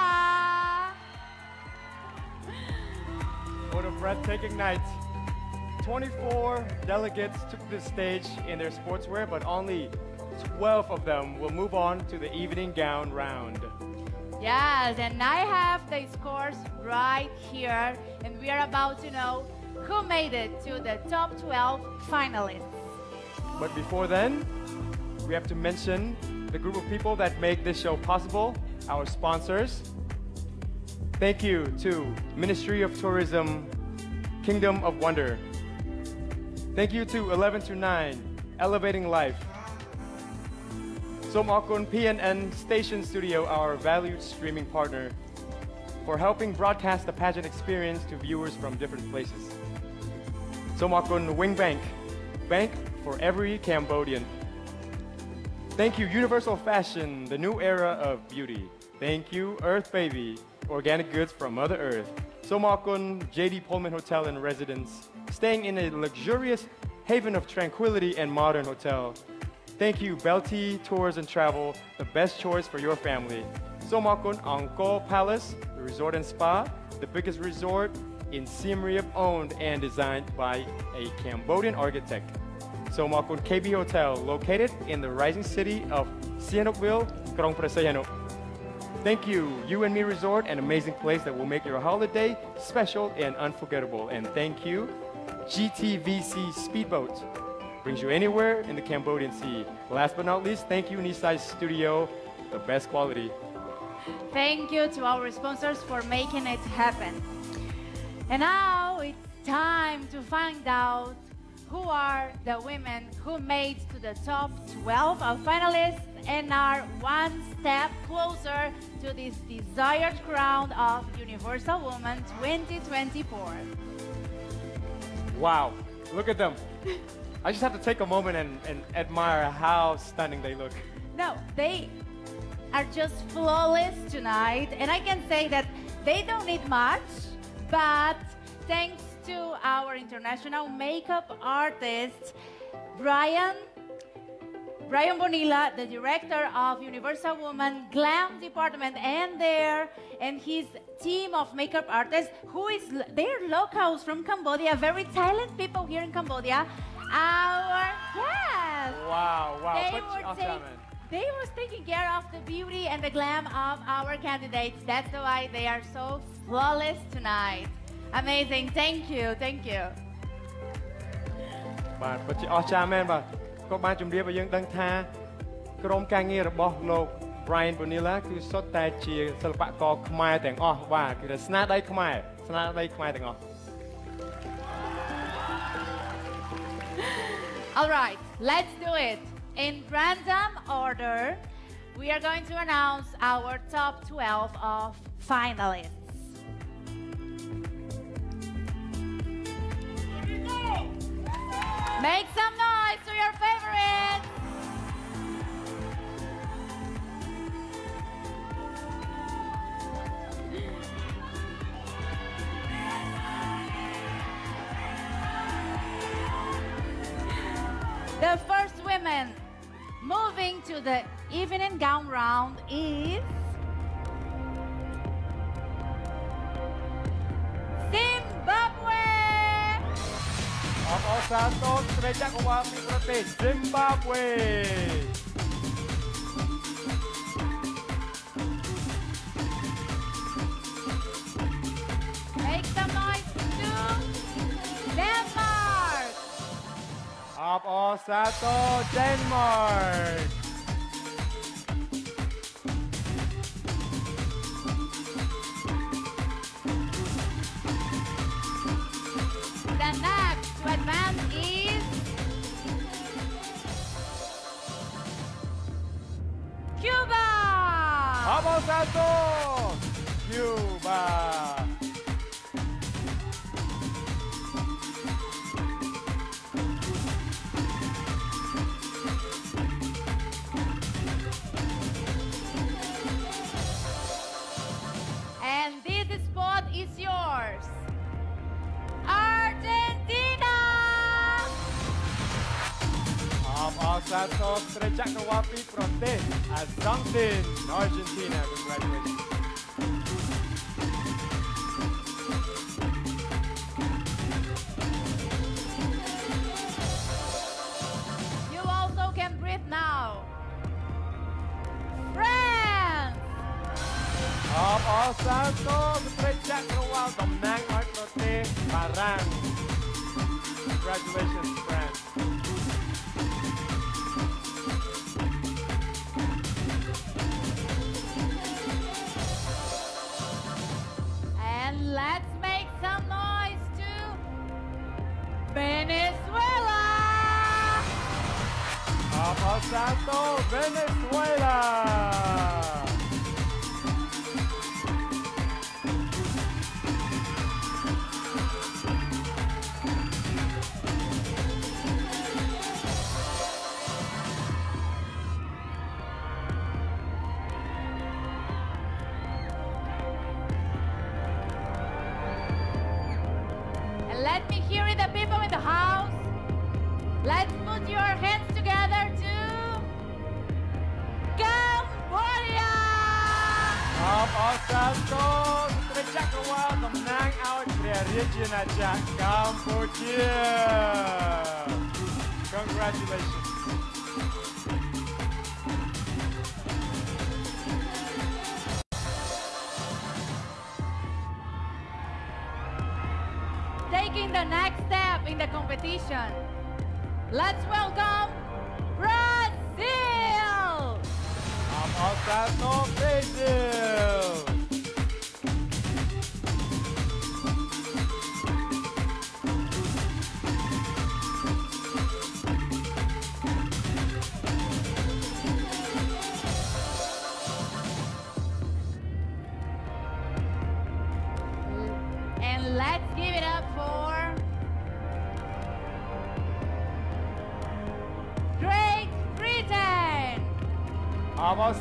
What a breathtaking night. 24 delegates took the stage in their sportswear, but only 12 of them will move on to the evening gown round. Yes, and I have the scores right here, and we are about to know who made it to the top 12 finalists. But before then, we have to mention the group of people that make this show possible, our sponsors. Thank you to Ministry of Tourism, Kingdom of Wonder. Thank you to 11 to 9, Elevating Life. Somakon PNN Station Studio, our valued streaming partner, for helping broadcast the pageant experience to viewers from different places. Somakon Wing Bank, bank for every Cambodian. Thank you, Universal Fashion, the new era of beauty. Thank you, Earth Baby, organic goods from Mother Earth. So Somakun JD Pullman Hotel and Residence, staying in a luxurious haven of tranquility and modern hotel. Thank you, Belty Tours and Travel, the best choice for your family. So Somakun Angkor Palace, the resort and spa, the biggest resort in Siem Reap, owned and designed by a Cambodian architect. Somakun KB Hotel, located in the rising city of Sihanoukville, Krong Prasayanok. Thank you, You and Me Resort, an amazing place that will make your holiday special and unforgettable. And thank you, GTVC Speedboat, brings you anywhere in the Cambodian Sea. Last but not least, thank you, Nisai Studio, the best quality. Thank you to our sponsors for making it happen. And now it's time to find out who are the women who made to the top 12 of finalists and are one step closer to this desired crown of Universal Woman 2024. Wow, look at them. I just have to take a moment and, and admire how stunning they look. No, they are just flawless tonight, and I can say that they don't need much, but thanks to our international makeup artist, Brian Brian Bonilla, the director of Universal Woman Glam Department, and there and his team of makeup artists, who is they're locals from Cambodia, very talented people here in Cambodia. Our yes, Wow, wow. they were take- they was taking care of the beauty and the glam of our candidates. That's why they are so flawless tonight. Amazing. Thank you. Thank you. បាទពិតជាអស្ចារ្យមែនបាទក៏បានជម្រាបឲ្យយើងដឹងថាក្រុមការងាររបស់លោក Brian Bonilla គឺសុទ្ធតែជាសិល្បករខ្មែរទាំងអស់បាទគឺស្នាដៃខ្មែរស្នាដៃខ្មែរទាំងអស់ All right, let's do it. In random order, we are going to announce our top 12 of finalists. Make some noise to your favorites. The first women moving to the evening gown round is Ako Santos, Treja Kuwami Krete, Zimbabwe. Make the noise to Denmark. Apo Santos, Denmark. Round is... Cuba! ¡Vamos a todos! Cuba! Santos Trechakawapi from Tez as Something, Argentina. Congratulations. You also can breathe now. France! Of all the Trechakawapi, Domnang Arnote Parang. Congratulations, France. pasando Venezuela.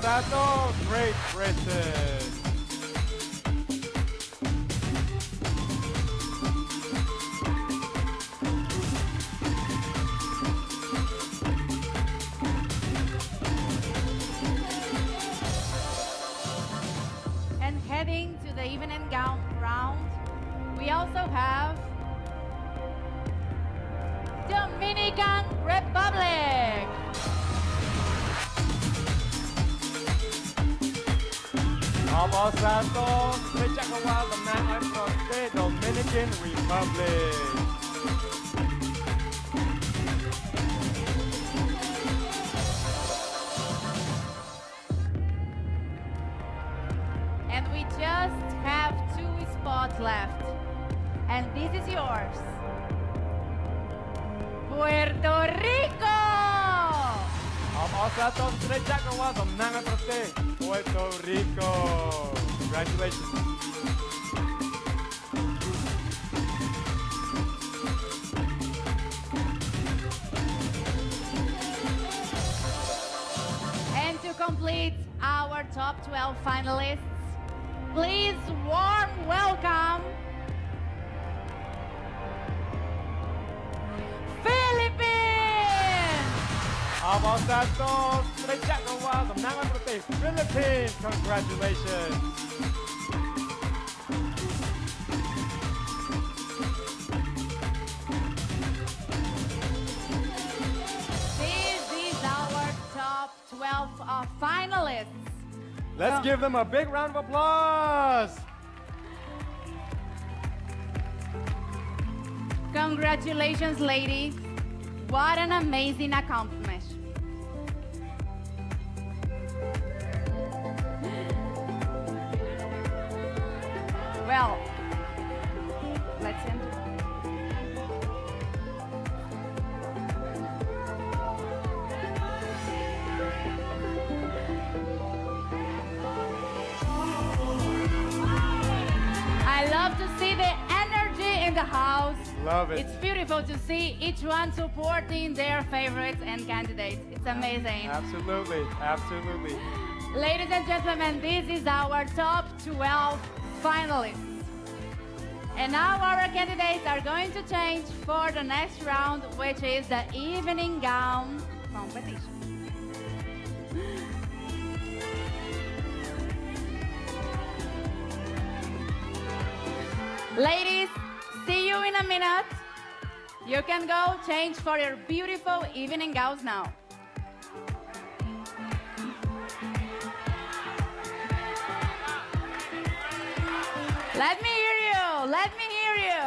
Orlando, Great Britain. Them a big round of applause. Congratulations, ladies. What an amazing accomplishment. The house. Love it. It's beautiful to see each one supporting their favorites and candidates. It's amazing. Absolutely, absolutely. Ladies and gentlemen, this is our top 12 finalists. And now our candidates are going to change for the next round, which is the evening gown competition. Ladies, you in a minute. You can go change for your beautiful evening gowns now. Let me hear you. Let me hear you.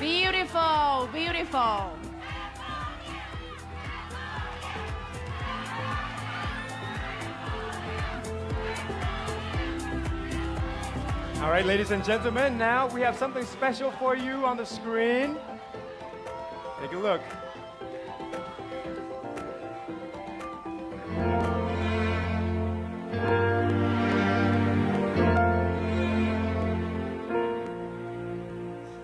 Beautiful, beautiful. All right, ladies and gentlemen, now we have something special for you on the screen. Take a look.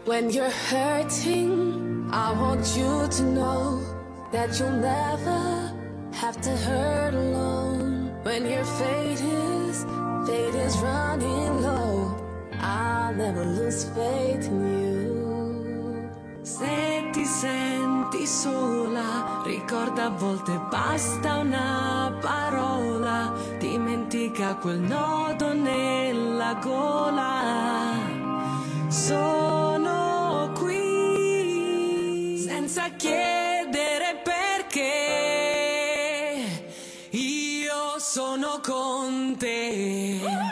When you're hurting, I want you to know that you'll never have to hurt alone. When your fate is, fate is running low, I'll never lose faith in you. Se ti senti sola, ricorda a volte basta una parola, dimentica quel nodo nella gola. Sono qui senza chiedere perché. Io sono con te.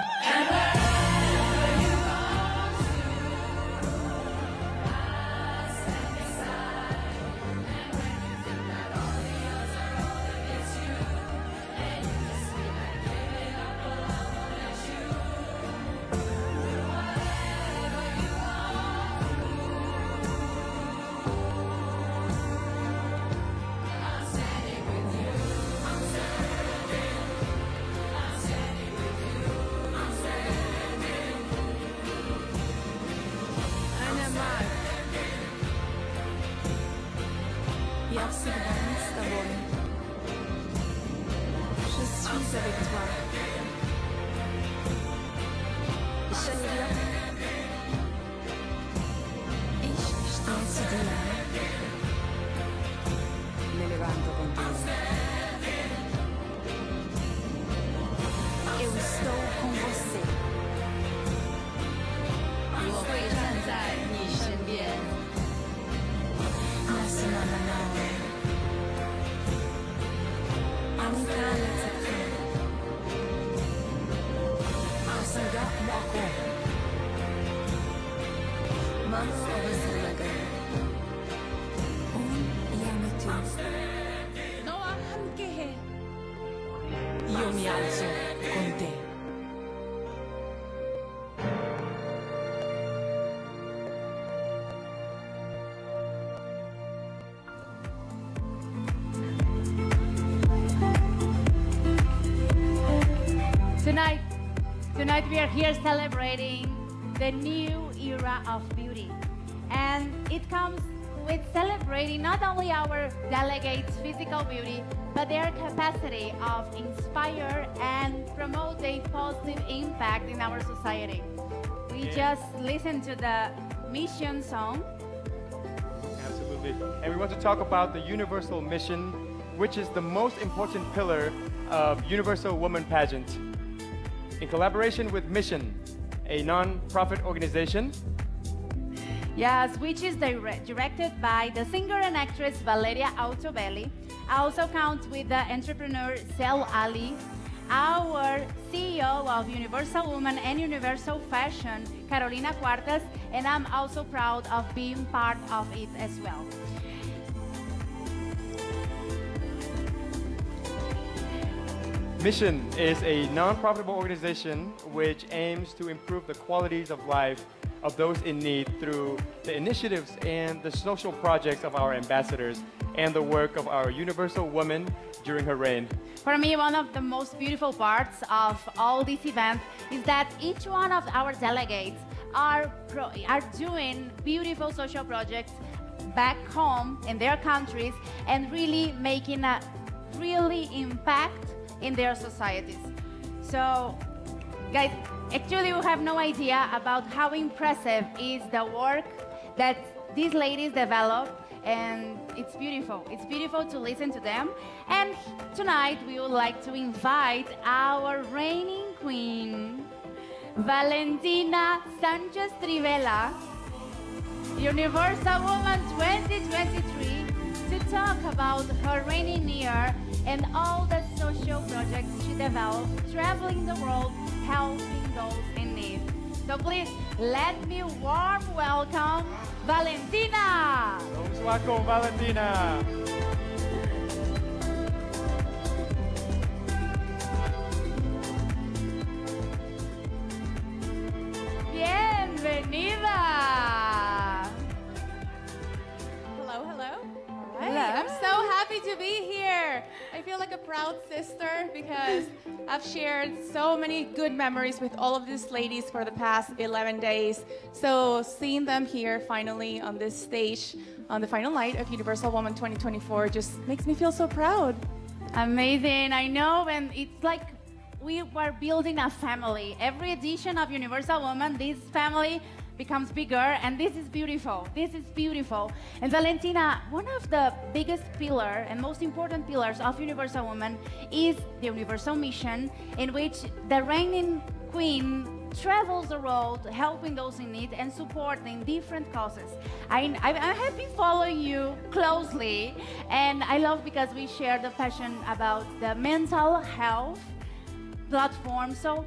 Here celebrating the new era of beauty. And it comes with celebrating not only our delegates' physical beauty, but their capacity of inspire and promote a positive impact in our society. We just listened to the mission song. Absolutely. And we want to talk about the universal mission, which is the most important pillar of Universal Woman Pageant. In collaboration with Mission, a non-profit organization, Yes, which is dire- directed by the singer and actress Valeria Altobelli. I also counts with the entrepreneur Sel Ali, our CEO of Universal Woman and Universal Fashion, Carolina Cuartas, and I'm also proud of being part of it as well. Mission is a non-profitable organization which aims to improve the qualities of life of those in need through the initiatives and the social projects of our ambassadors and the work of our Universal Woman during her reign. For me, one of the most beautiful parts of all this event is that each one of our delegates are, are doing beautiful social projects back home in their countries and really making a really impact in their societies. So, guys, actually, we have no idea about how impressive is the work that these ladies develop, and it's beautiful. It's beautiful to listen to them. And tonight, we would like to invite our reigning queen, Valentina Sanchez Trivela, Universal Woman 2023, to talk about her reigning year and all the social projects she developed, traveling the world, helping those in need. So please let me warm welcome Valentina. Vamos lá com Valentina. Bienvenida. Hello, hello. All right. I'm so happy to be here. Feel like a proud sister because I've shared so many good memories with all of these ladies for the past 11 days. So seeing them here finally on this stage on the final night of Universal Woman 2024 just makes me feel so proud. Amazing. I know, and it's like we were building a family. Every edition of Universal Woman, this family becomes bigger, and this is beautiful. This is beautiful. And Valentina, one of the biggest pillar and most important pillars of Universal Woman is the Universal Mission, in which the reigning queen travels the world helping those in need and supporting different causes. I, I, I have been following you closely, and I love because we share the passion about the mental health platform. So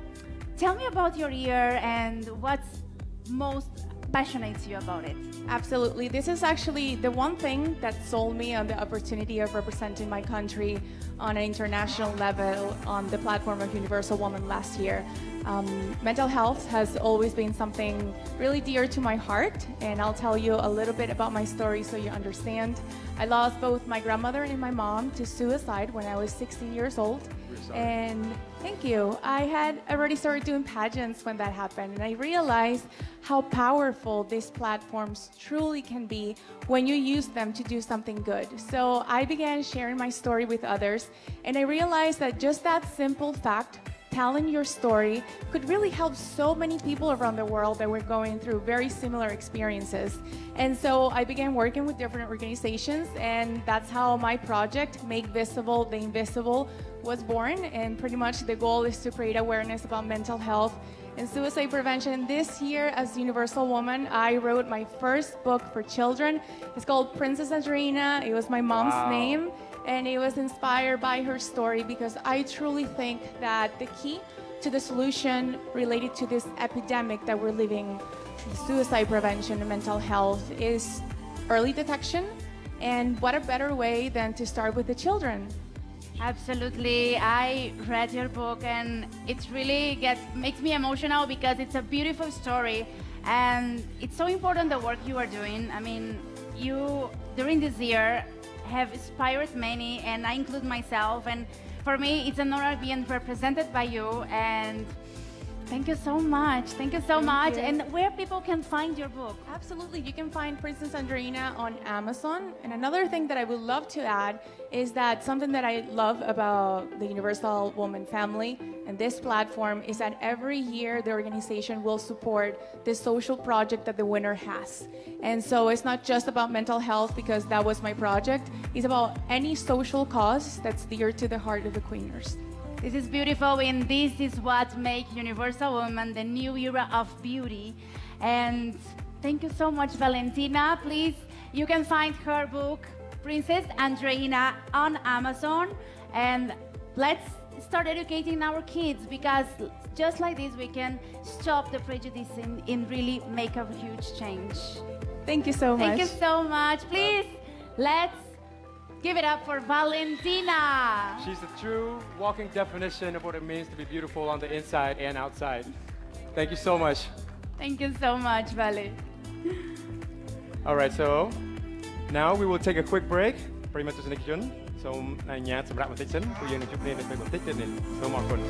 tell me about your year and what's most passionates you about it. Absolutely. This is actually the one thing that sold me on the opportunity of representing my country on an international level on the platform of Universal Woman last year. Um, mental health has always been something really dear to my heart, and I'll tell you a little bit about my story so you understand. I lost both my grandmother and my mom to suicide when I was 16 years old. And thank you. I had already started doing pageants when that happened, and I realized how powerful these platforms truly can be when you use them to do something good. So I began sharing my story with others, and I realized that just that simple fact telling your story could really help so many people around the world that were going through very similar experiences. And so I began working with different organizations, and that's how my project, Make Visible the Invisible, was born. And pretty much the goal is to create awareness about mental health and suicide prevention. This year, as Universal Woman, I wrote my first book for children. It's called Princess Andreina. It was my mom's Wow. name and it was inspired by her story because I truly think that the key to the solution related to this epidemic that we're living suicide prevention and mental health is early detection. And what a better way than to start with the children? Absolutely. I read your book and it really gets makes me emotional because it's a beautiful story and it's so important the work you are doing. I mean, you during this year have inspired many and I include myself. And for me it's an honor being represented by you and Thank you so much. Thank you so Thank much. you. And where people can find your book? Absolutely. You can find Princess Andreina on Amazon. And another thing that I would love to add is that something that I love about the Universal Woman family and this platform is that every year the organization will support the social project that the winner has. And so it's not just about mental health because that was my project. It's about any social cause that's dear to the heart of the Queeners. This is beautiful, and this is what makes Universal Woman the new era of beauty. And thank you so much, Valentina. Please, you can find her book, Princess Andreina, on Amazon. And let's start educating our kids because just like this, we can stop the prejudice and, and really make a huge change. Thank you so much. Thank you so much. Please, let's give it up for Valentina. She's the true walking definition of what it means to be beautiful on the inside and outside. Thank you so much. Thank you so much, Vale. All right, so now we will take a quick break ប្រិយមិត្តទស្សនិកជនសូមអនុញ្ញាតសម្រាប់បន្តិចសិនព្រោះយើងនឹងជួបគ្នានៅពេលបន្តិចទៀតនេះសូមអរគុណ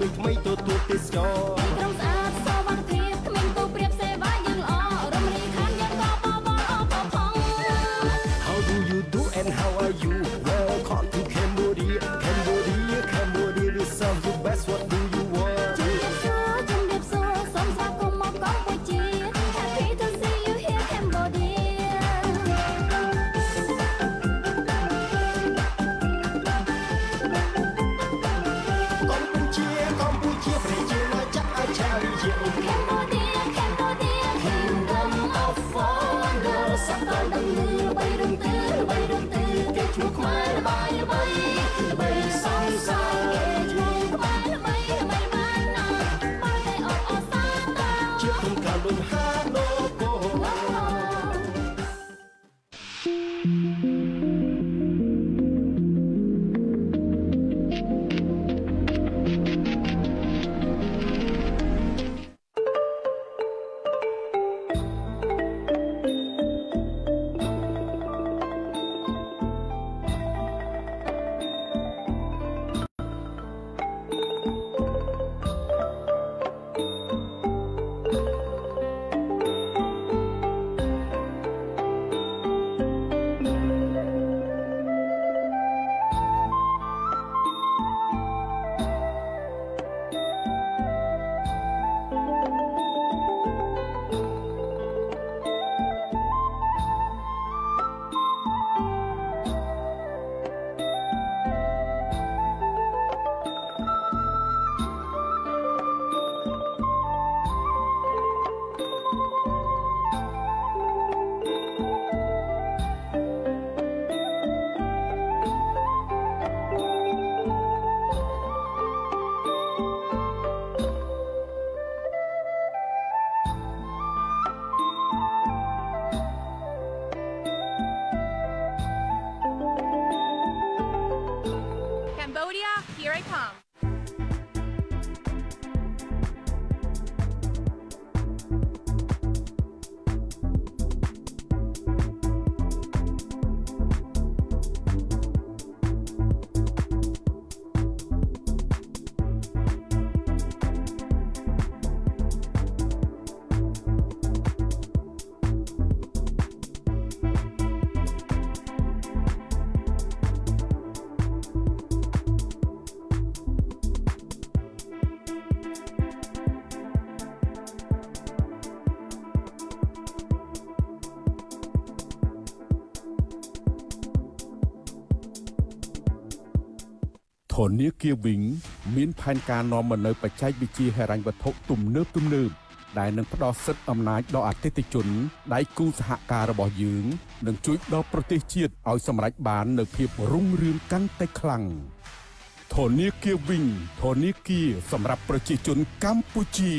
avec moi, t'auto-question. នាគារវិញ មាន ផែនការនាំមកនៅបច្ចេកវិទ្យាហិរញ្ញវត្ថុទំនើបទំនើបដែលនឹងផ្ដល់សិទ្ធិអំណាចដល់អតិថិជនដៃគូសហការរបស់យើងនិងជួយដល់ប្រទេសជាតិឲ្យសម្រេចបាននូវភាពរុងរឿងកាន់តែខ្លាំងធនាគារវិញធនាគារសម្រាប់ប្រជាជនកម្ពុជា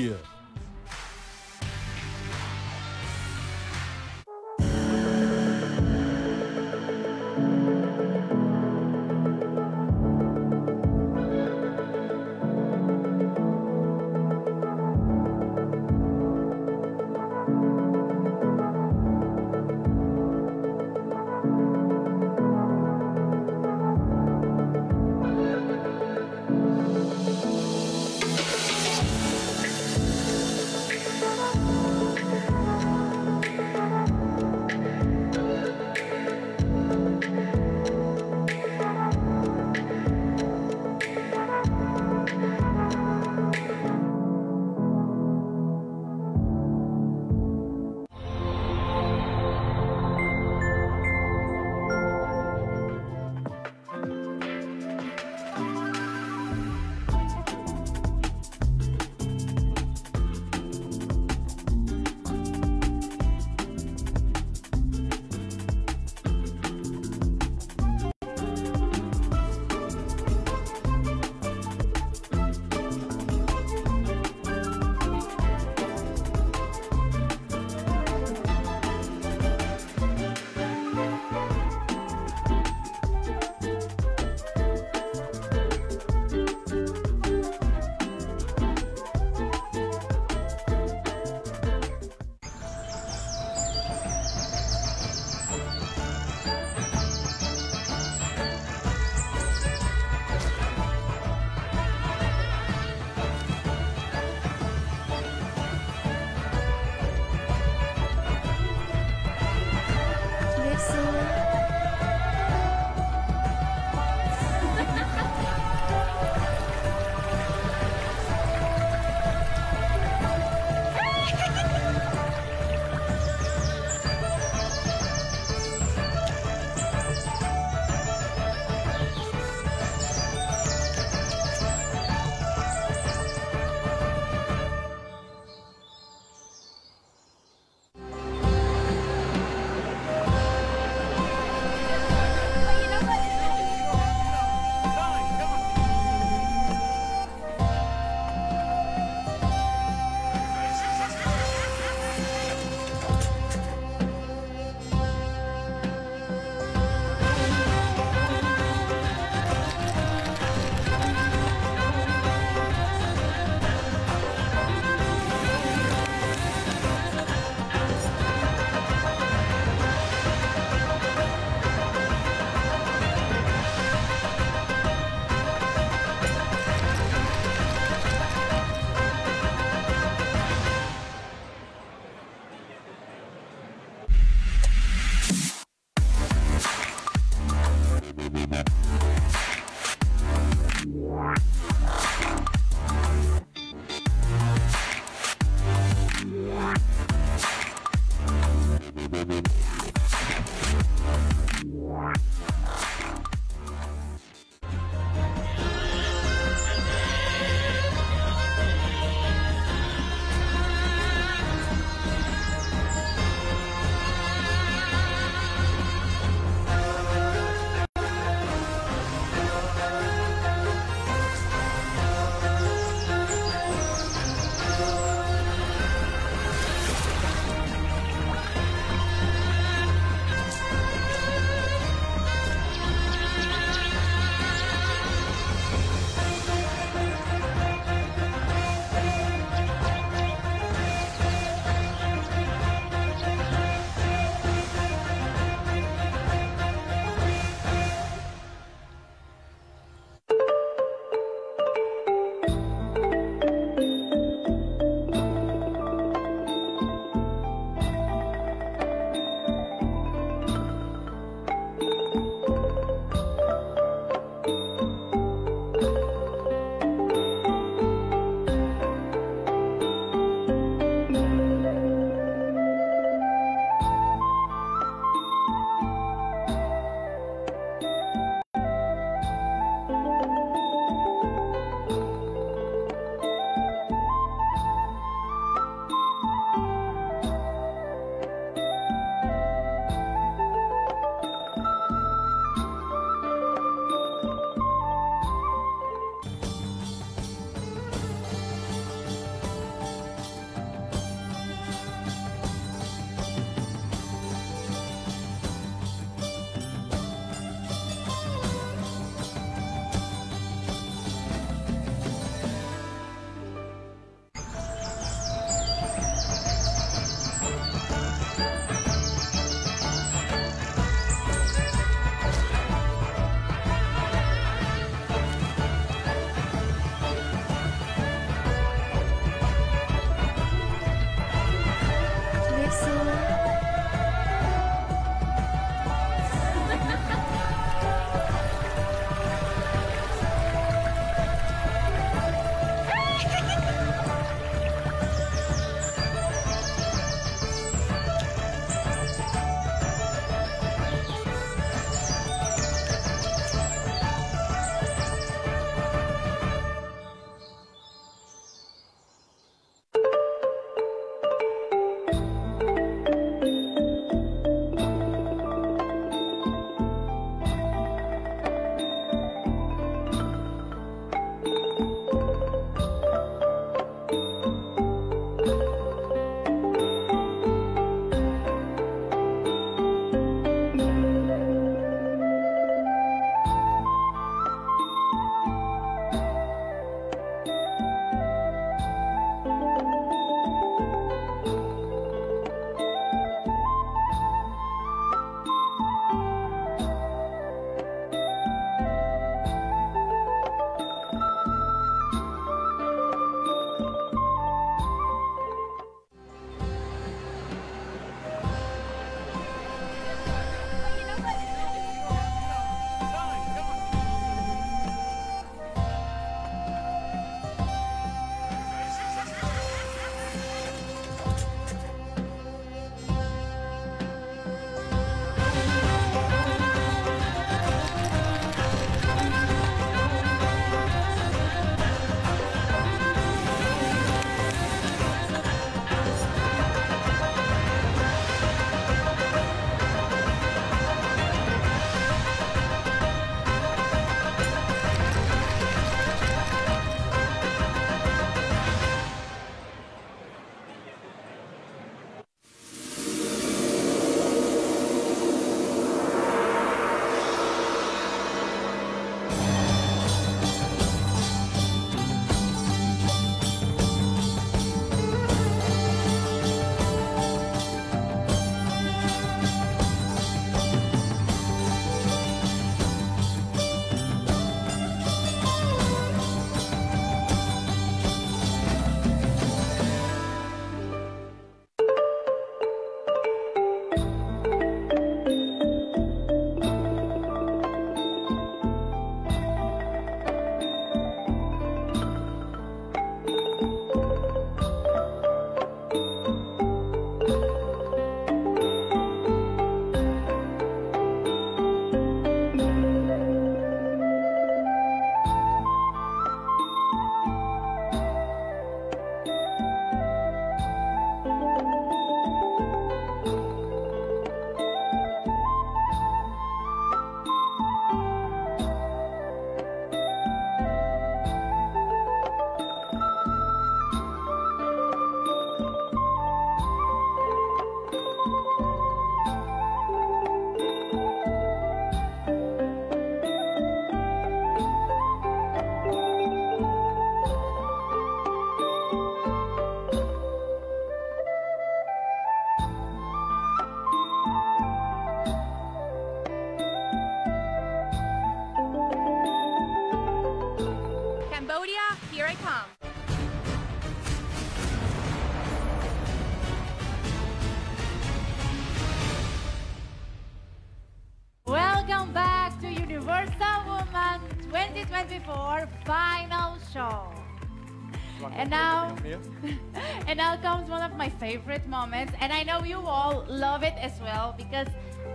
favorite moments, and I know you all love it as well because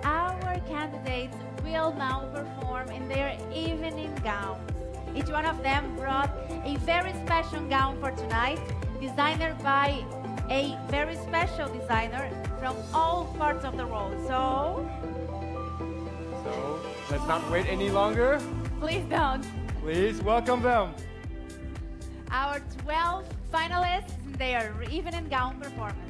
our candidates will now perform in their evening gowns. Each one of them brought a very special gown for tonight, designed by a very special designer from all parts of the world. So, So let's not wait any longer. please don't. Please welcome them. Our 12 finalists in their evening gown performance.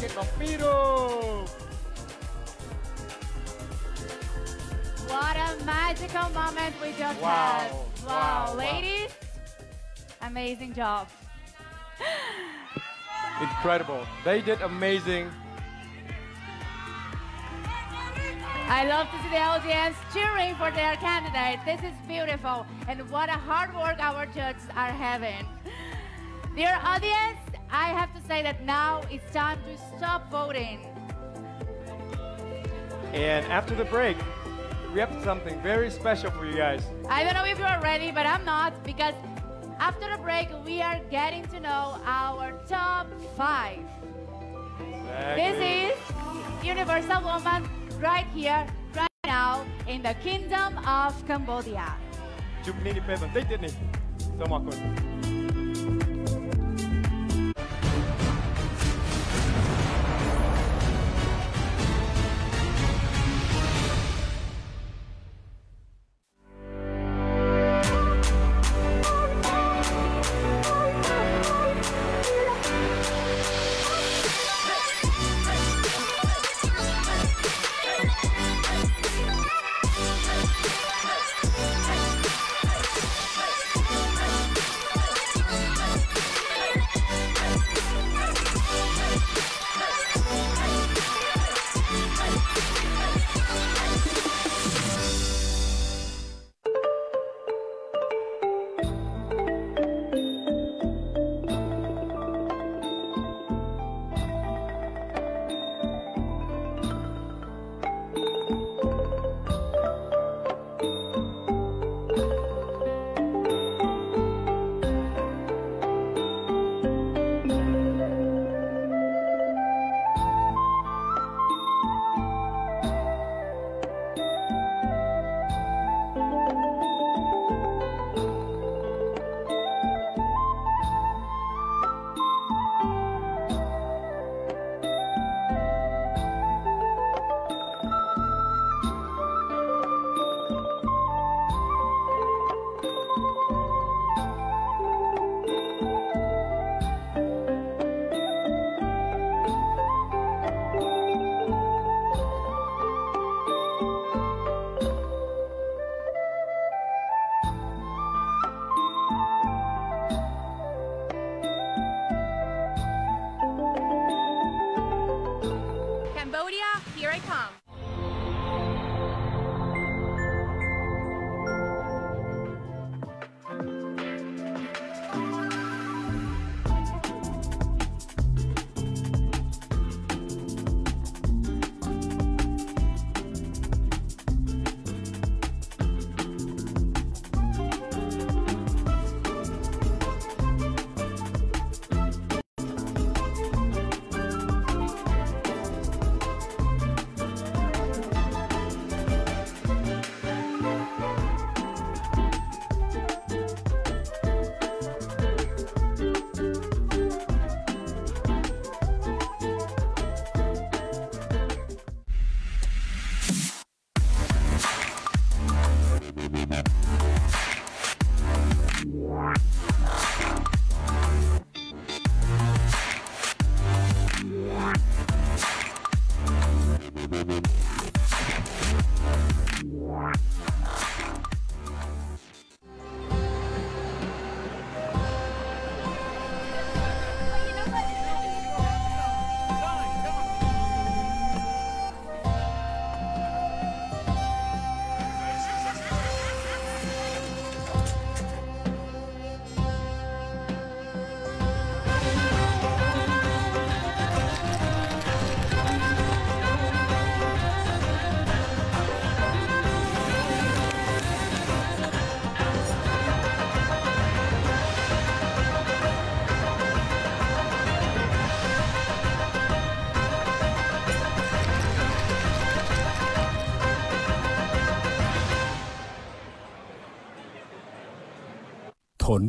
que What a magical moment we just wow. had. Wow, wow ladies, amazing job. Incredible. They did amazing. I love to see the audience cheering for their candidate. This is beautiful, and what a hard work our judges are having. Dear audience, I have to say that now it's time to stop voting. And after the break, we have something very special for you guys. I don't know if you are ready, but I'm not because after the break, we are getting to know our top five. Exactly. This is Universal Woman right here, right now, in the Kingdom of Cambodia.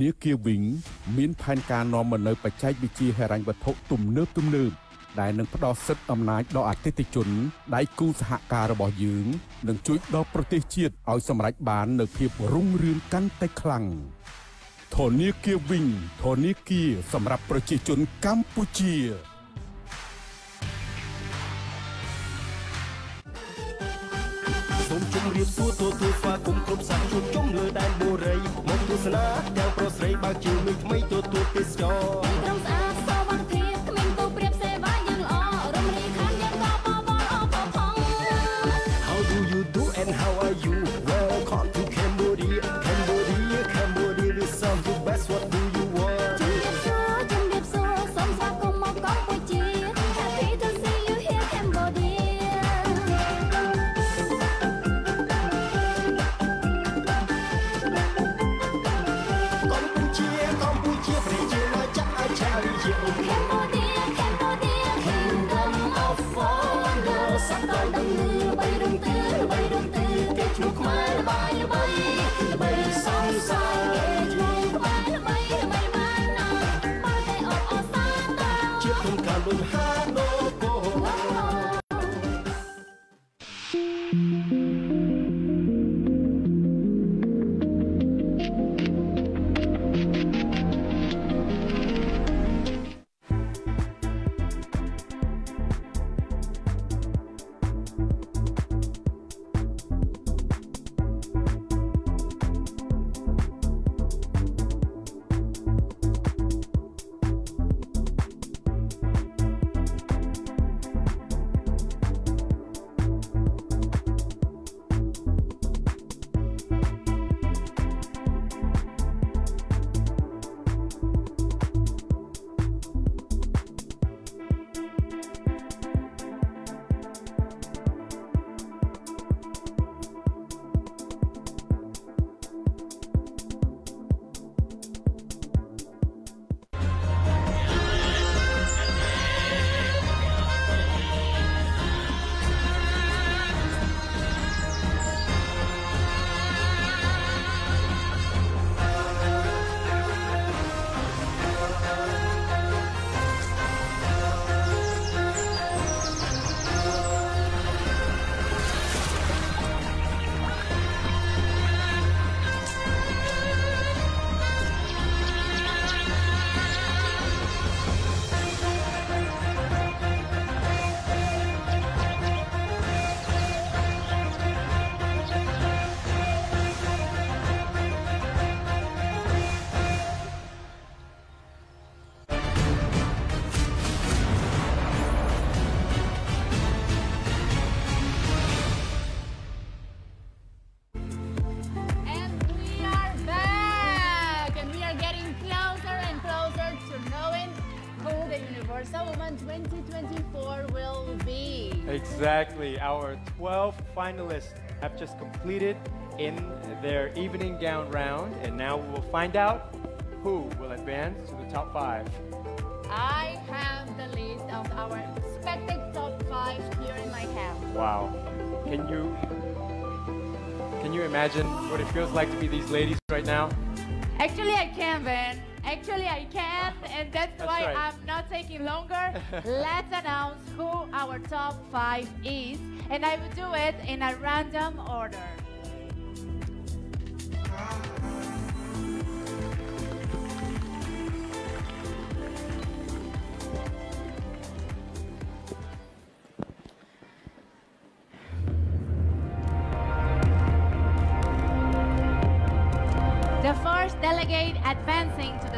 នាគារវិញ មានផែនការនាំមកនូវបច្ចេកវិទ្យាហិរញ្ញវត្ថុទំនើបទំនើបដែលនឹងផ្ដល់សិទ្ធិអំណាចដល់អតិថិជនដៃគូសហការរបស់យើងនិងជួយដល់ប្រទេសជាតិឲ្យសម្រេចបាននូវភាពរុងរឿងកាន់តែខ្លាំងធនាគារវិញធនាគារសម្រាប់ប្រជាជនកម្ពុជា សូមជម្រាបសួរទទួលស្វាគមន៍គ្រប់សាច់ជួបជុំលើដែនបូរីមកទស្សនាទាំងប្រុសស្រីបើកជាមីថ្មីទទួលទេសចរត្រង់ស្អាត finalists have just completed in their evening gown round, and now we will find out who will advance to the top five. I have the list of our expected top five here in my hand. Wow. Can you can you imagine what it feels like to be these ladies right now? Actually, I can, Ben. Actually, I can, and that's, That's why right. I'm not taking longer. Let's announce who our top five is, and I will do it in a random order. The first delegate advancing to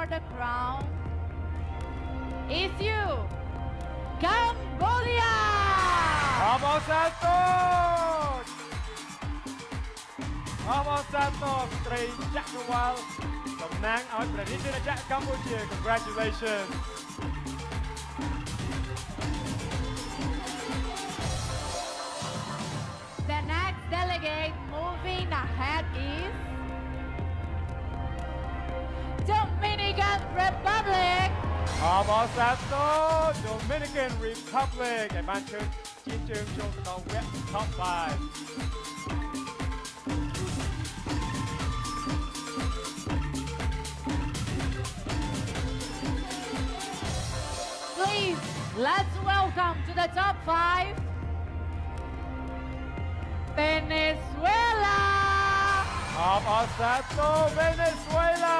for the crown is you, Cambodia! អបអរសាទរអបអរសាទរស្រីចក្រវាលតំ ណាងឲ្យព្រះរាជាណាចក្រកម្ពុជា Congratulations The next delegate moving ahead is Dominican Republic. Almost at the Dominican Republic. And man should keep doing the web top five. Please, let's welcome to the top five, Venezuela vamos Venezuela.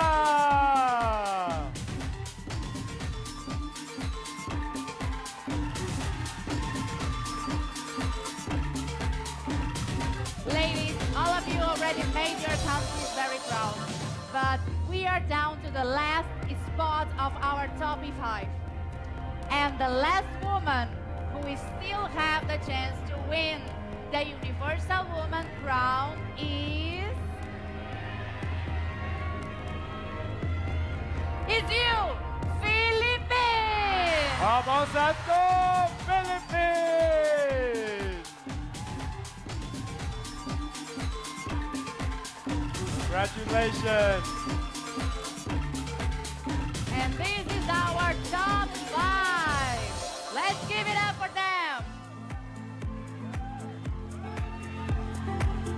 Ladies, all of you already made your countries very proud, but we are down to the last spot of our top five. And the last woman who still have the chance to win the Universal Woman Crown is... is you, Felipe! Vamos a to, Philippines! Congratulations! And this is our top five. Let's give it up for them!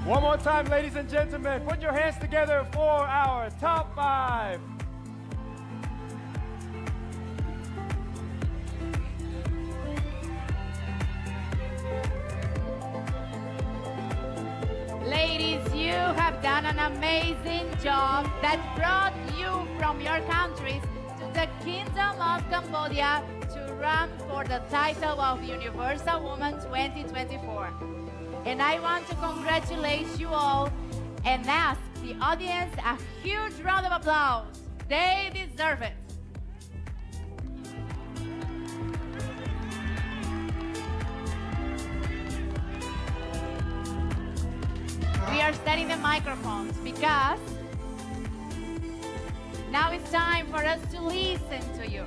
One more time, ladies and gentlemen. Put your hands together for our top five. You have done an amazing job that brought you from your countries to the Kingdom of Cambodia to run for the title of Universal Woman 2024. And I want to congratulate you all and ask the audience a huge round of applause. They deserve it. Are setting the microphones because now it's time for us to listen to you.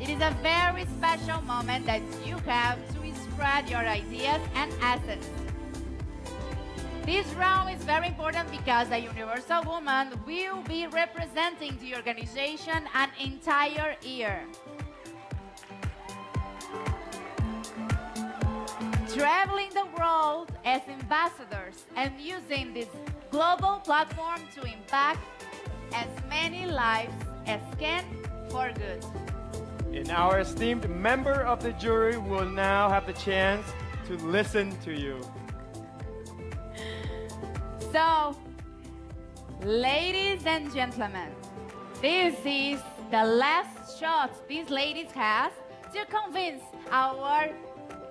It is a very special moment that you have to spread your ideas and assets. This round is very important because the Universal Woman will be representing the organization an entire year. traveling the world as and using this global platform to impact as many lives as can for good. And our esteemed member of the jury will now have the chance to listen to you. So, ladies and gentlemen, this is the last shot these ladies has to convince our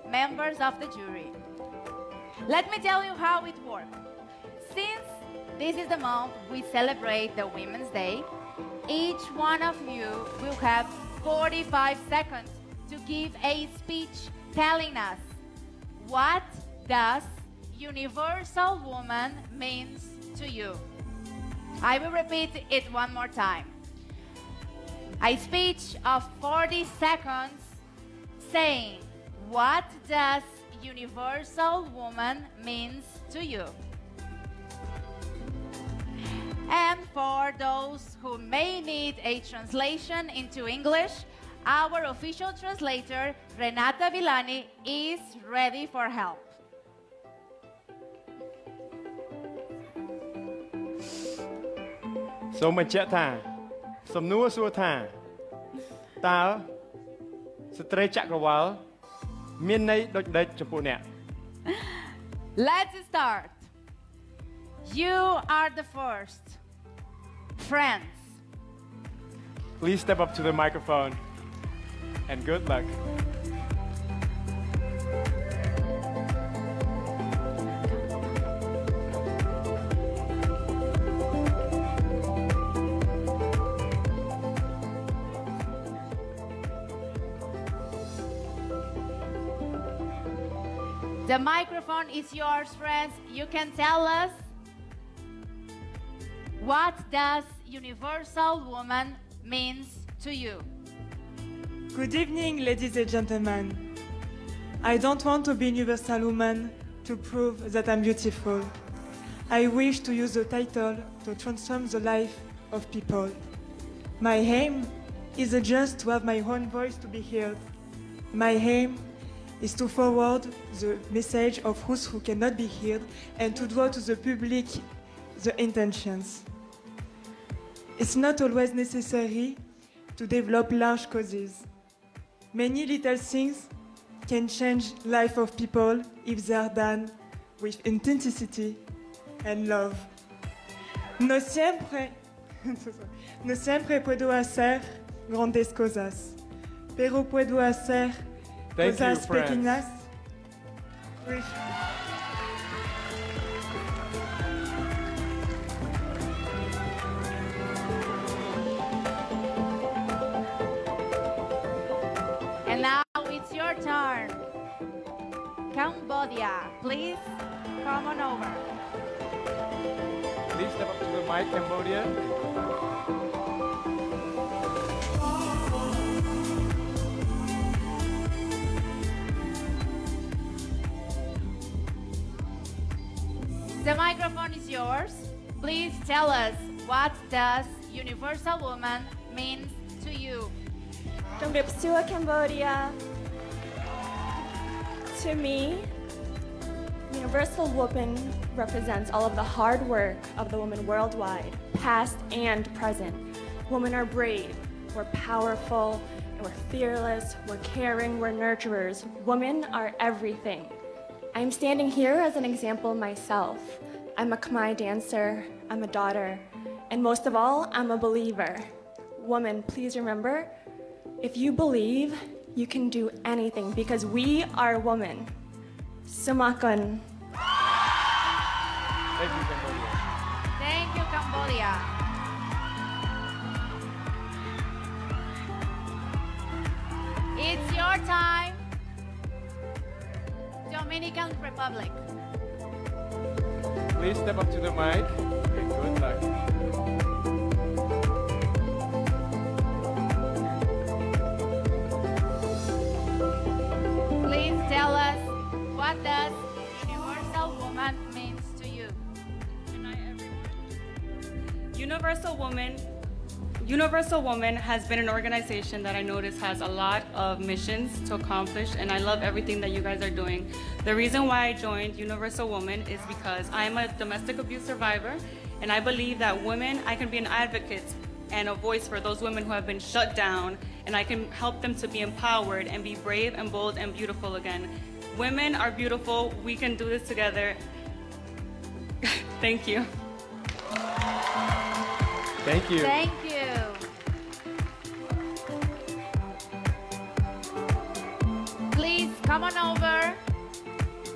members of the jury. Let me tell you how it works. Since this is the month we celebrate the Women's Day, each one of you will have 45 seconds to give a speech telling us what does universal woman means to you. I will repeat it one more time. A speech of 40 seconds saying what does universal woman means to you. And for those who may need a translation into English, our official translator, Renata Villani, is ready for help. So, មានន័យដូចដេចចំពោះអ្នក Let's start. You are the first. Friends. Please step up to the microphone and good luck. The microphone is yours, friends. You can tell us what does Universal Woman means to you. Good evening, ladies and gentlemen. I don't want to be universal woman to prove that I'm beautiful. I wish to use the title to transform the life of people. My aim is just to have my own voice to be heard. My aim is to forward the message of those who cannot be heard and to draw to the public the intentions. It's not always necessary to develop large causes. Many little things can change life of people if they are done with intensity and love. No siempre, no siempre puedo hacer grandes cosas, pero puedo hacer Thank you, cosas friends. pequeñas. with- And now it's your turn. Cambodia, please come on over. Please step up to the mic, Cambodia. The microphone is yours. Please tell us what does Universal Woman means to you? Cambodia, Cambodia. To me, Universal Woman represents all of the hard work of the woman worldwide, past and present. Women are brave, we're powerful, we're fearless, we're caring, we're nurturers. Women are everything. I'm standing here as an example myself I'm a Khmer dancer I'm a daughter and most of all I'm a believer woman please remember if you believe, you can do anything because we are women. Sumakon. Thank you, Cambodia. Thank you, Cambodia. It's your time. Dominican Republic. Please step up to the mic. Okay, good luck. Please tell us what does Universal Woman means to you. Universal Woman Universal Woman has been an organization that I notice has a lot of missions to accomplish, and I love everything that you guys are doing. The reason why I joined Universal Woman is because I am a domestic abuse survivor, and I believe that women, I can be an advocate and a voice for those women who have been shut down, and I can help them to be empowered and be brave and bold and beautiful again. Women are beautiful. We can do this together. Thank you. Thank you. Thank you. Please come on over.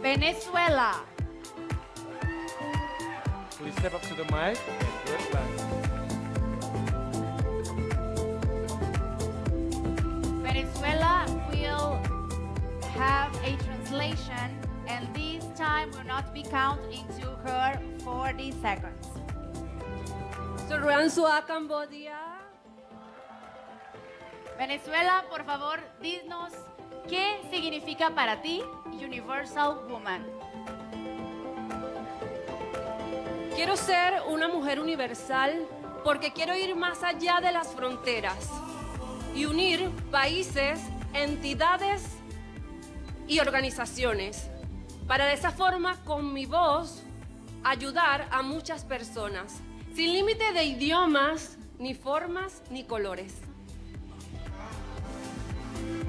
Venezuela. Please step up to the mic. Okay, good luck. Venezuela will have a translation, and this time will not be counted into her 40 seconds. Suruansua, Cambodia. Venezuela, por favor, dinos qué significa para ti Universal Woman. Quiero ser una mujer universal porque quiero ir más allá de las fronteras y unir países, entidades y organizaciones para de esa forma con mi voz ayudar a muchas personas sin límite de idiomas, ni formas, ni colores.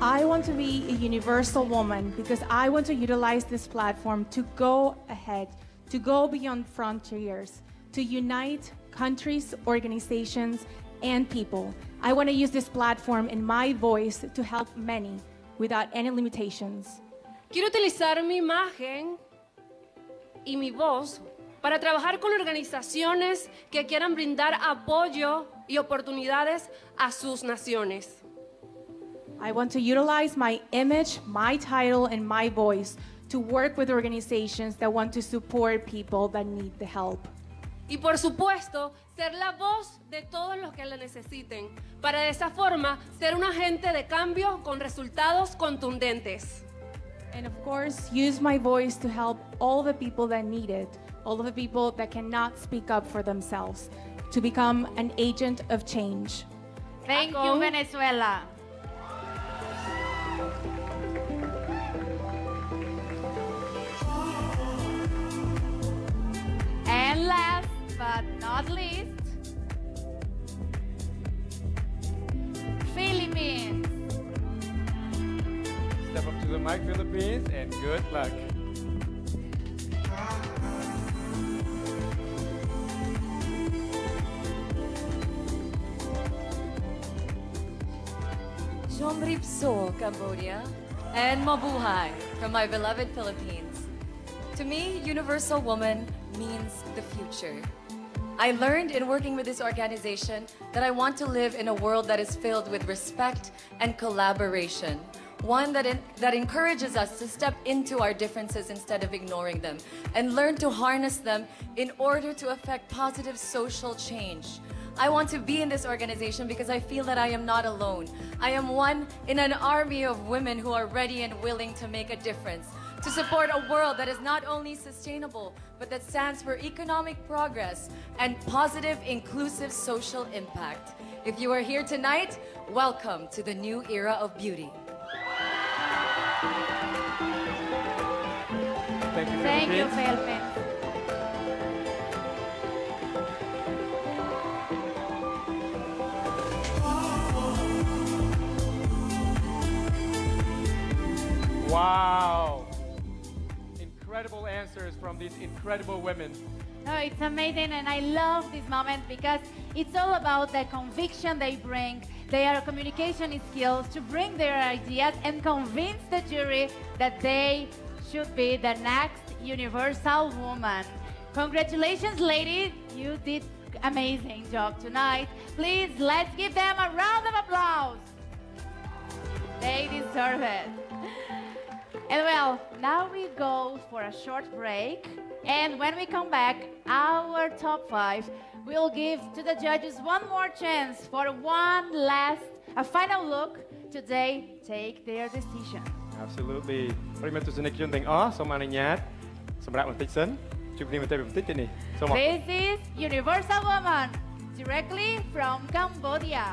I want to be a universal woman because I want to utilize this platform to go ahead, to go beyond frontiers, to unite countries, organizations, and people. I want to use this platform and my voice to help many without any limitations. Quiero utilizar mi imagen y mi voz para trabajar con organizaciones que quieran brindar apoyo y oportunidades a sus naciones. I want to utilize my image, my title, and my voice to work with organizations that want to support people that need the help. Y por supuesto, ser la voz de todos los que la necesiten, para de esa forma ser un agente de cambio con resultados contundentes. And of course, use my voice to help all the people that need it, all of the people that cannot speak up for themselves, to become an agent of change. Thank you, Venezuela. And last but not least, Philippines. Step up to the mic, Philippines, and good luck. Jomrip So, Cambodia, and Mabuhay from my beloved Philippines. To me, Universal Woman means the future. I learned in working with this organization that I want to live in a world that is filled with respect and collaboration. One that, en- that encourages us to step into our differences instead of ignoring them and learn to harness them in order to affect positive social change. I want to be in this organization because I feel that I am not alone. I am one in an army of women who are ready and willing to make a difference, to support a world that is not only sustainable, but that stands for economic progress and positive, inclusive social impact. If you are here tonight, welcome to the new era of beauty. Thank you, Thank you, Philippines. Philippines. Wow. Incredible answers from these incredible women. No, it's amazing, and I love this moment because it's all about the conviction they bring, their communication skills to bring their ideas and convince the jury that they should be the next universal woman. Congratulations, ladies! You did amazing job tonight. Please let's give them a round of applause. They deserve it. And well, now we go for a short break. And when we come back, our top five will give to the judges one more chance for one last, a final look. Today, take their decision. Absolutely ប្រិយមិត្តទស្សនិកជនទាំងអស់សូមអនុញ្ញាតសម្រាប់បន្តិចសិនជួបគ្នាបន្តិចបន្តិចទេនេះសូមអរគុណ This is Universal Woman, directly from Cambodia.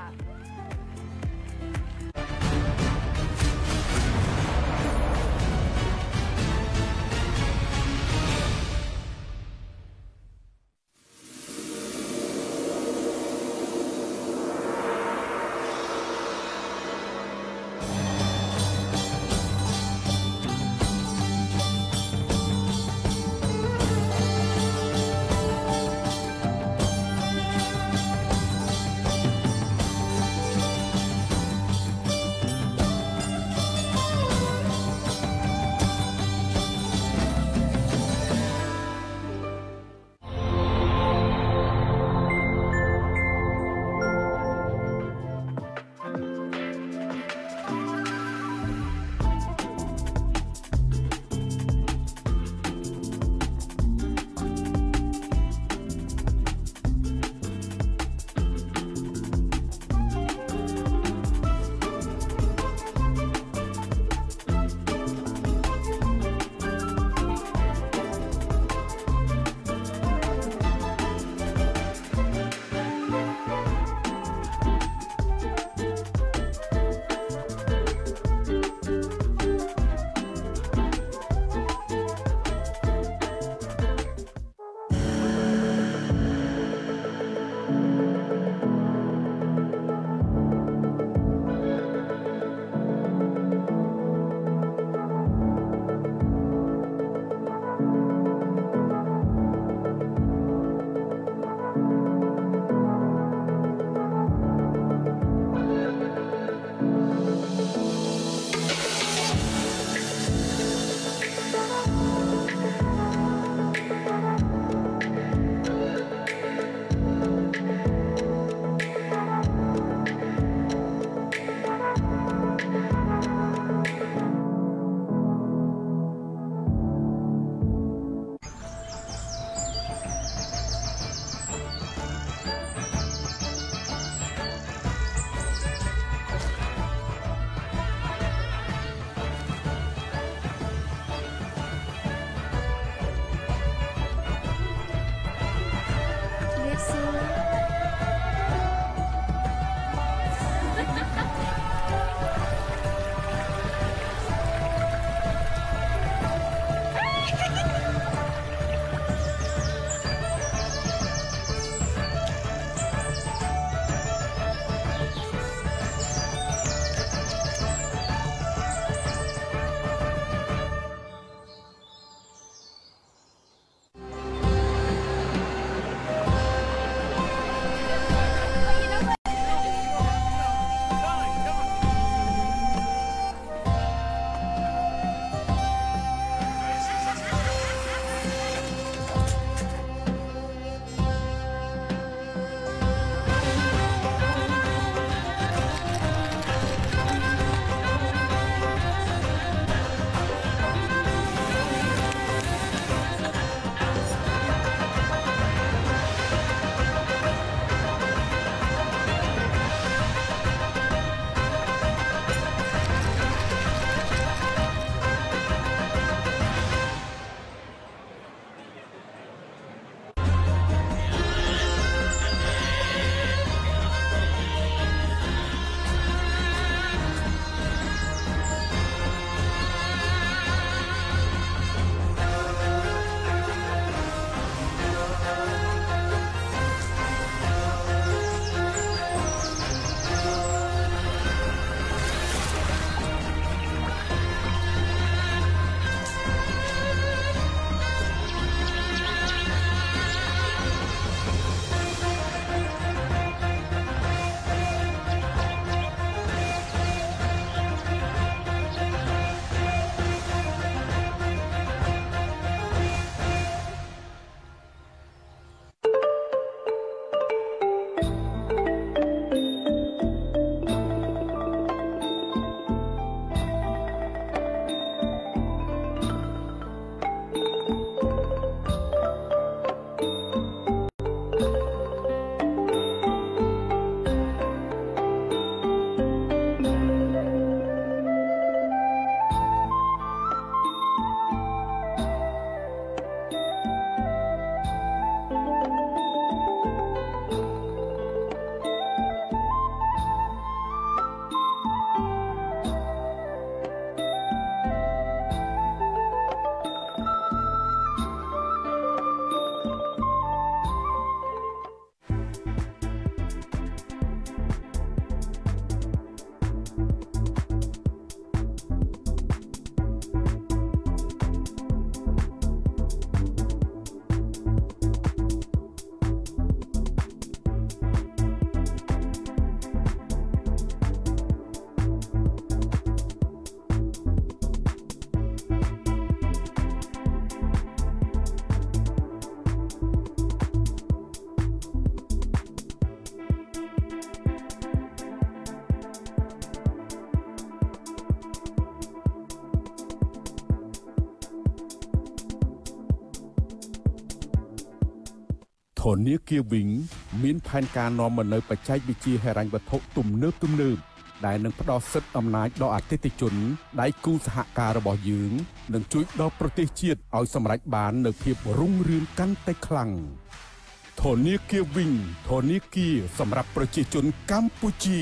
ធនាគារវិញ មានផែនការនាំមកនូវបច្ចេកវិទ្យាហិរញ្ញវត្ថុទំនើបទំនើបដែលនឹងផ្ដល់សិទ្ធិអំណាចដល់អតិថិជនដៃគូសហការរបស់យើងនិងជួយដល់ប្រទេសជាតិឲ្យសម្រេចបាននូវភាពរុងរឿងកាន់តែខ្លាំងធនាគារវិញធនាគារសម្រាប់ប្រជាជនកម្ពុជា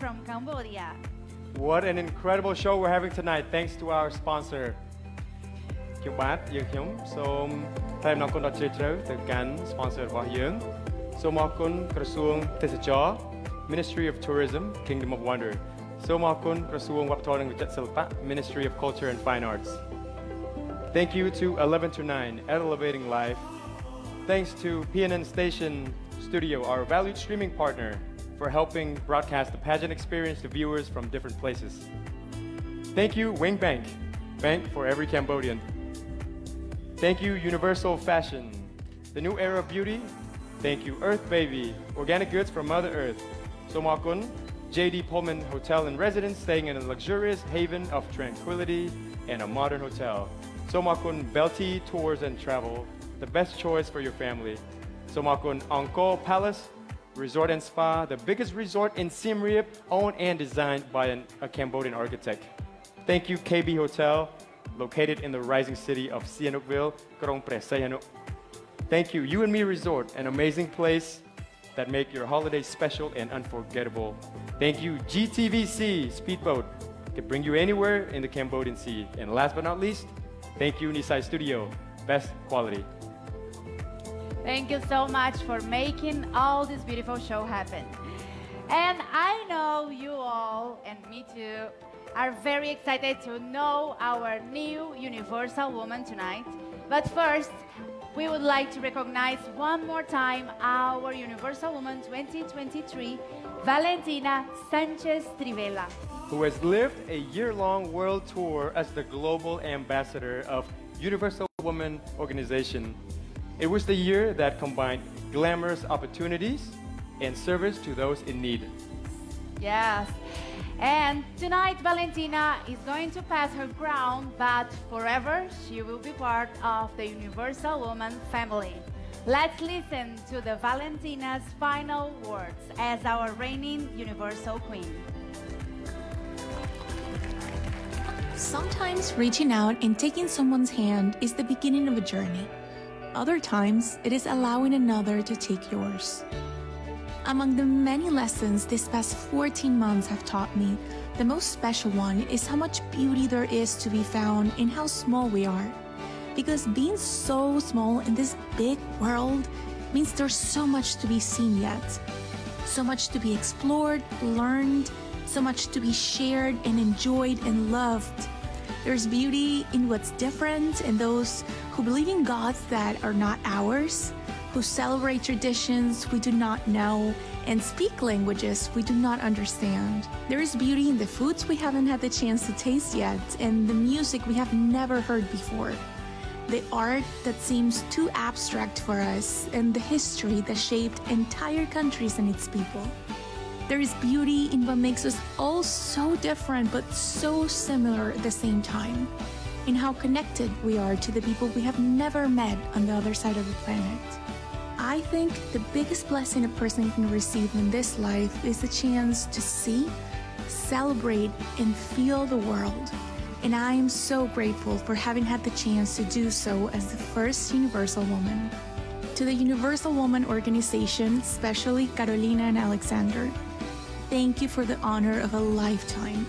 from Cambodia. What an incredible show we're having tonight thanks to our sponsor ខ្ញុំបាទយើងខ្ញុំសូមថ្លែងអំណរគុណដ៏ជ្រាលជ្រៅទៅកាន់ sponsor របស់យើងសូមអរគុណក្រសួងទេសចរ Ministry of Tourism Kingdom of Wonder សូមអរគុណក្រសួងវប្បធម៌និងវិចិត្រសិល្បៈ Ministry of Culture and Fine Arts Thank you to 11 to 9 Elevating Life Thanks to PNN Station Studio, our valued streaming partner, for helping broadcast the pageant experience to viewers from different places. Thank you, Wing Bank, bank for every Cambodian. Thank you, Universal Fashion, the new era of beauty. Thank you, Earth Baby, organic goods from Mother Earth. Somakun, JD Pullman Hotel and Residence, staying in a luxurious haven of tranquility and a modern hotel. Somakun Belty Tours and Travel, the best choice for your family. Somakun Angkor Palace Resort and Spa, the biggest resort in Siem Reap, owned and designed by an, a Cambodian architect. Thank you, KB Hotel, located in the rising city of Sihanoukville, Krong Sihanouk. Thank you, You and Me Resort, an amazing place that make your holiday special and unforgettable. Thank you, GTVC Speedboat, can bring you anywhere in the Cambodian Sea. And last but not least, thank you, Nisai Studio, best quality. Thank you so much for making all this beautiful show happen. And I know you all, and me too, are very excited to know our new Universal Woman tonight. But first, we would like to recognize one more time our Universal Woman 2023, Valentina Sanchez Trivela. who has lived a year-long world tour as the global ambassador of Universal Woman Organization. It was the year that combined glamorous opportunities and service to those in need. Yes. And tonight, Valentina is going to pass her crown, but forever she will be part of the Universal Woman family. Let's listen to the Valentina's final words as our reigning Universal Queen. Sometimes reaching out and taking someone's hand is the beginning of a journey. Other times, it is allowing another to take yours. Among the many lessons this past 14 months have taught me, the most special one is how much beauty there is to be found in how small we are. Because being so small in this big world means there's so much to be seen yet. So much to be explored, learned, so much to be shared and enjoyed and loved. There's beauty in what's different in those who believe in gods that are not ours, who celebrate traditions we do not know, and speak languages we do not understand. There is beauty in the foods we haven't had the chance to taste yet, and the music we have never heard before. The art that seems too abstract for us, and the history that shaped entire countries and its people. There is beauty in what makes us all so different but so similar at the same time. In how connected we are to the people we have never met on the other side of the planet. I think the biggest blessing a person can receive in this life is the chance to see, celebrate, and feel the world. And I am so grateful for having had the chance to do so as the first Universal Woman. To the Universal Woman organization, especially Carolina and Alexander, thank you for the honor of a lifetime,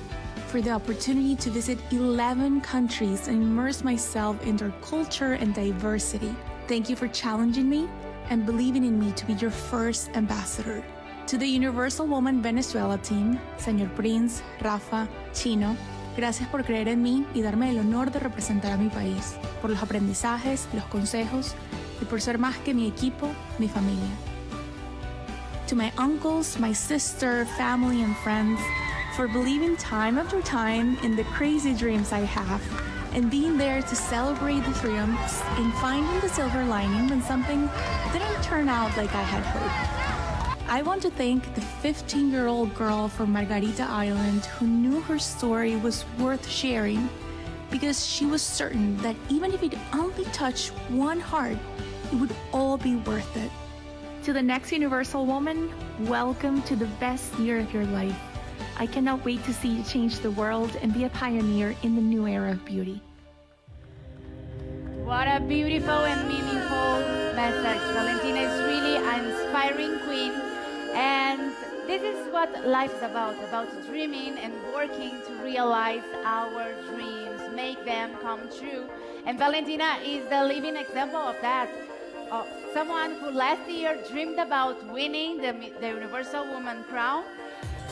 for the opportunity to visit 11 countries and immerse myself in their culture and diversity. Thank you for challenging me and believing in me to be your first ambassador. To the Universal Woman Venezuela team, Señor Prince, Rafa, Chino, gracias por creer en mí y darme el honor de representar a mi país, por los aprendizajes, los consejos y por ser más que mi equipo, mi familia. To my uncles, my sister, family, and friends, for believing time after time in the crazy dreams I have and being there to celebrate the triumphs and finding the silver lining when something didn't turn out like I had hoped. I want to thank the 15 year old girl from Margarita Island who knew her story was worth sharing because she was certain that even if it only touched one heart, it would all be worth it. To the next Universal Woman, welcome to the best year of your life. I cannot wait to see you change the world and be a pioneer in the new era of beauty. What a beautiful and meaningful message. Valentina is really an inspiring queen. And this is what life is about about dreaming and working to realize our dreams, make them come true. And Valentina is the living example of that uh, someone who last year dreamed about winning the, the Universal Woman Crown.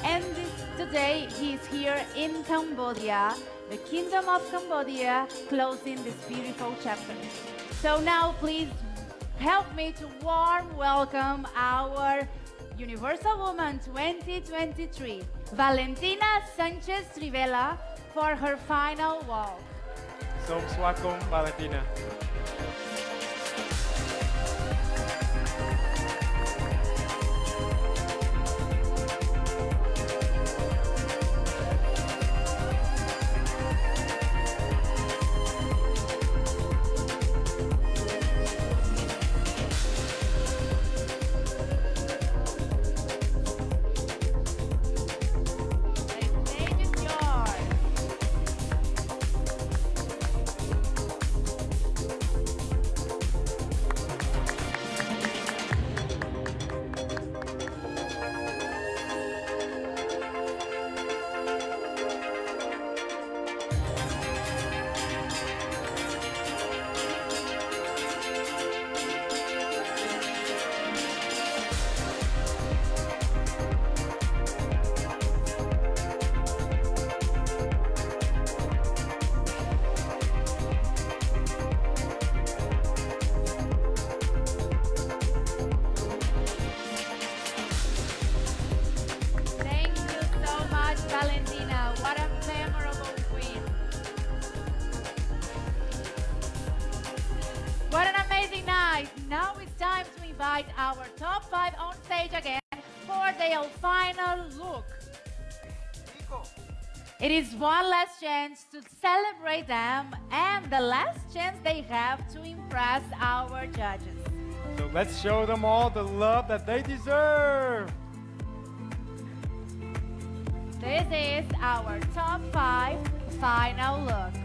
And today he is here in Cambodia, the Kingdom of Cambodia, closing this beautiful chapter. So now please help me to warm welcome our Universal Woman 2023, Valentina Sanchez Rivela, for her final walk. So, welcome, Valentina. It is one last chance to celebrate them and the last chance they have to impress our judges. So let's show them all the love that they deserve. This is our top five final look.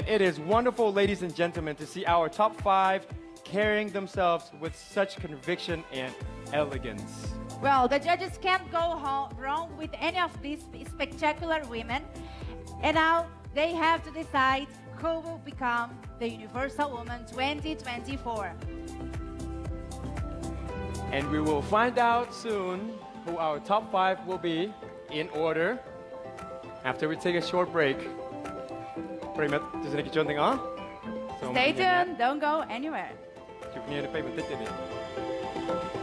And it is wonderful, ladies and gentlemen, to see our top five carrying themselves with such conviction and elegance. Well, the judges can't go ho- wrong with any of these spectacular women. And now they have to decide who will become the Universal Woman 2024. And we will find out soon who our top five will be in order after we take a short break met tussen een keertje aan. Stay tuned, don't go anywhere. In.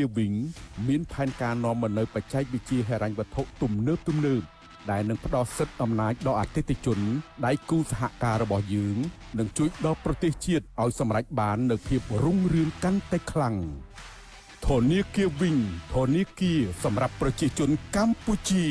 គារវិញមានផែនការនាំមកនៅបច្ចេកវិទ្យាហិរញ្ញវត្ថុទំនើបទំនើបដែលនឹងផ្ដល់សិទ្ធិអំណាចដល់អតិថិជនដៃគូសហការរបស់យើងនិងជួយដល់ប្រទេសជាតិឲ្យសម្រេចបាននូវភាពរុងរឿងកាន់តែខ្លាំងធនាគារវិញធនាគារសម្រាប់ប្រជាជនកម្ពុជា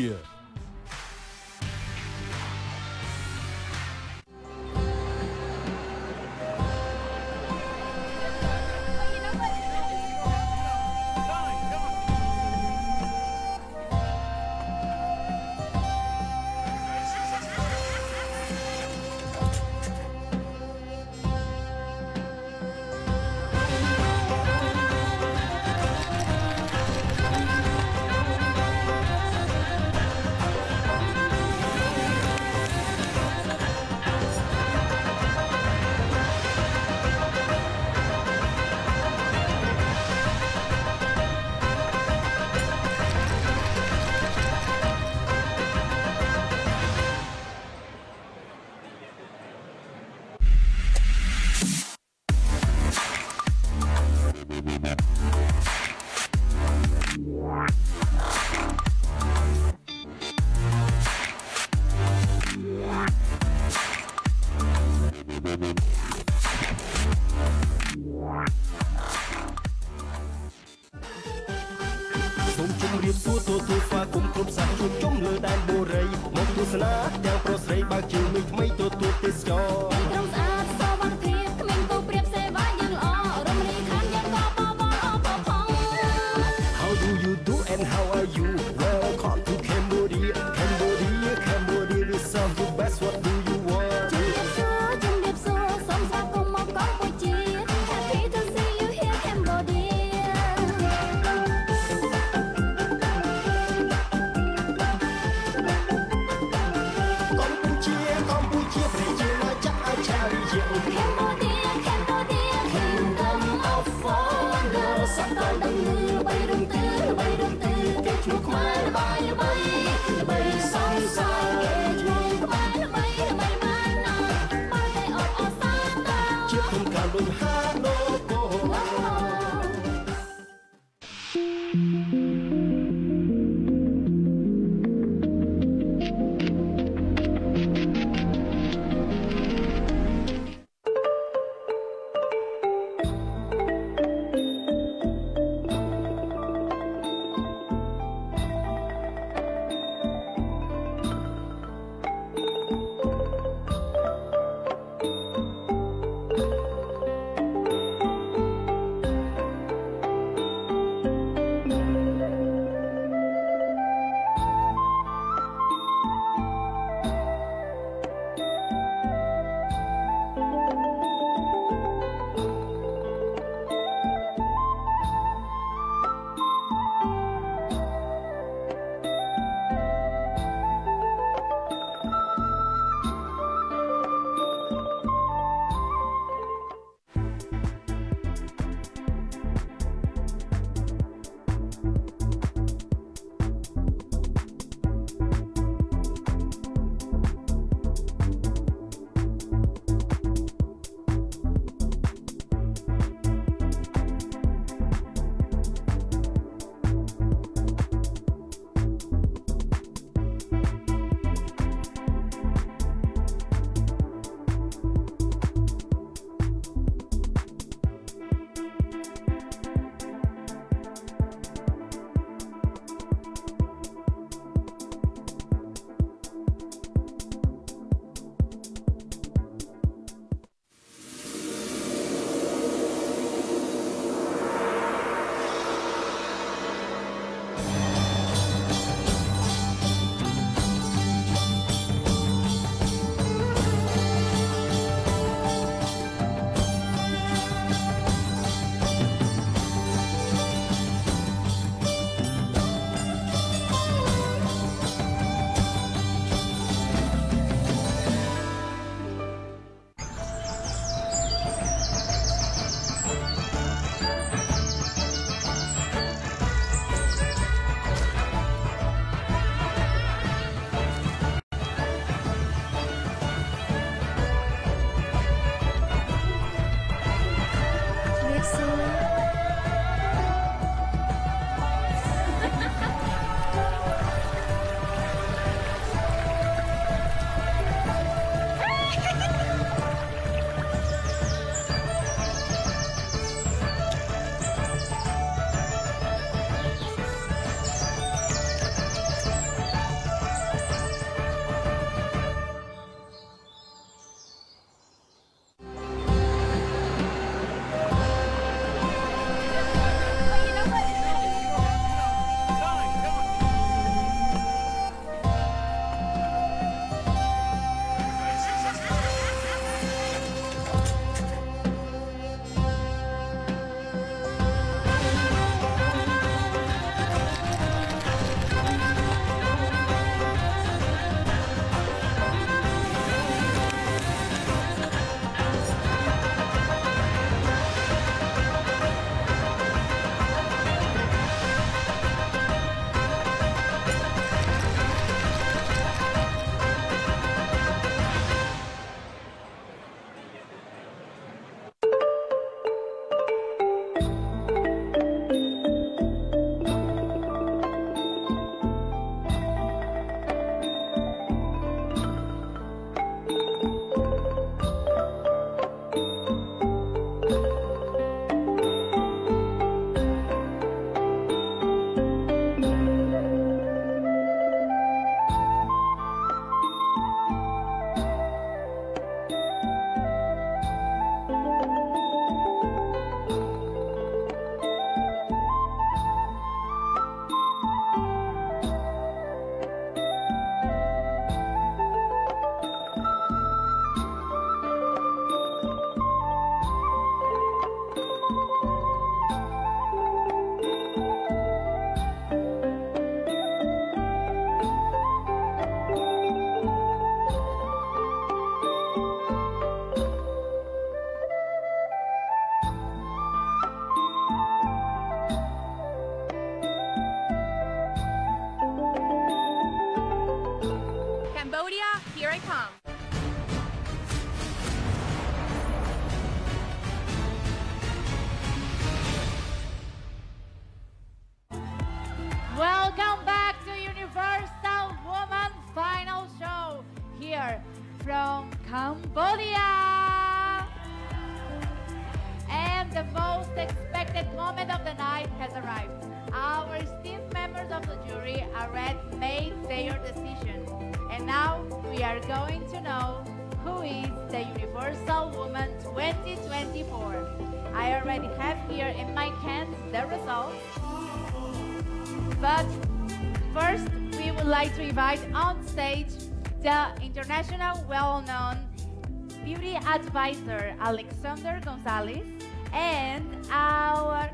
advisor, Alexander Gonzalez, and our,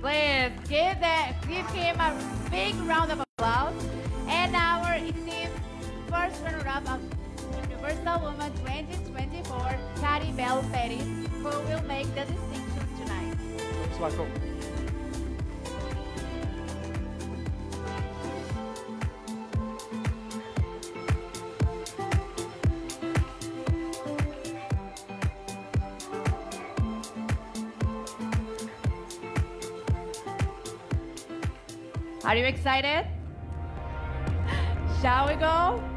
please give, that, give him a big round of applause. you excited? Shall we go?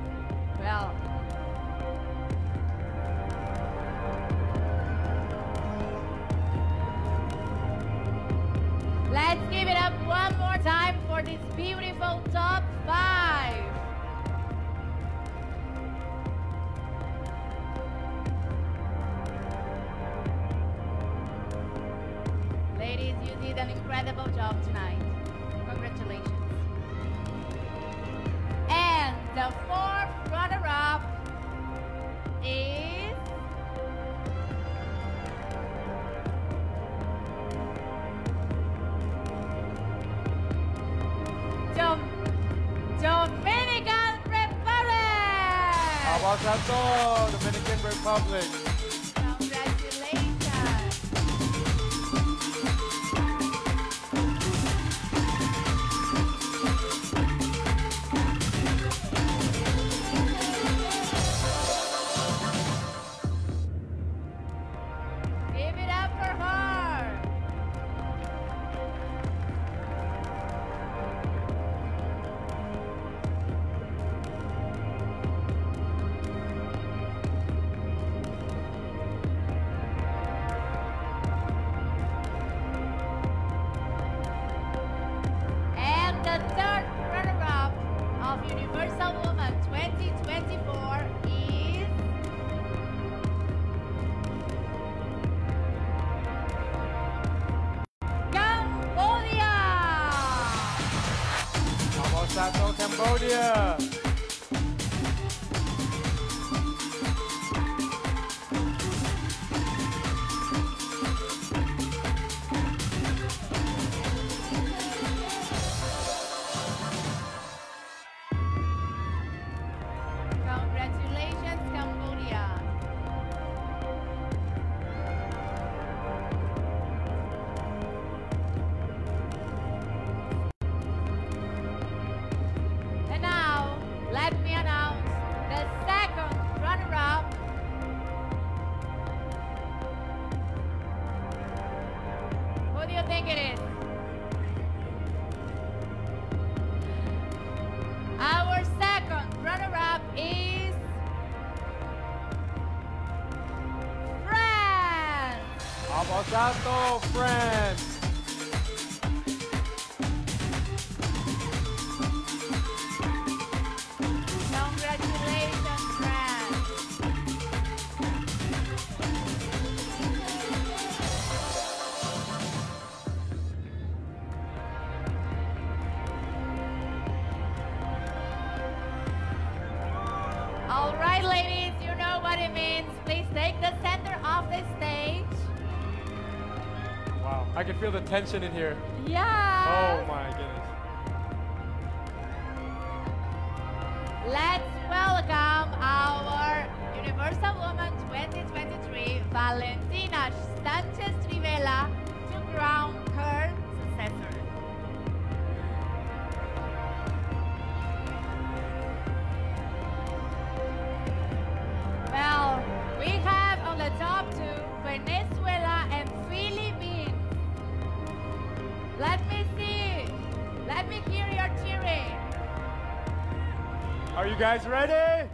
All right, ladies, you know what it means. Please take the center off the stage. Wow, I can feel the tension in here. Yeah. Oh my goodness. Let's welcome our Universal Woman 2023, Valentina Sanchez Rivera, to ground Are you guys ready?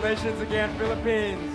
Congratulations again, Philippines.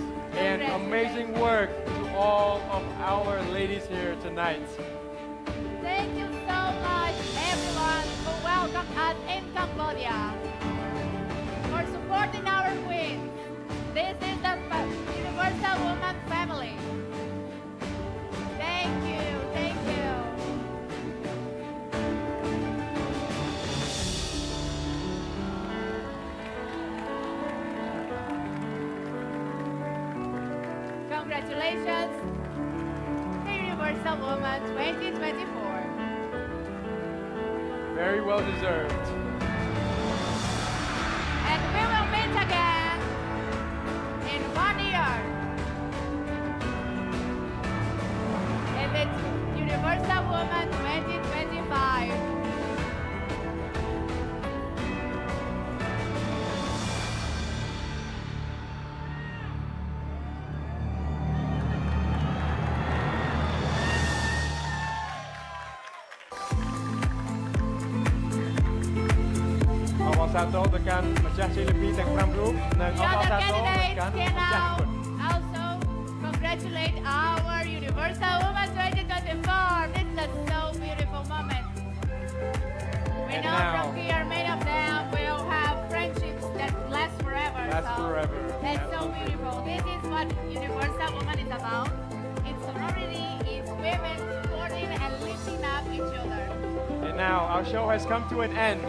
to an end.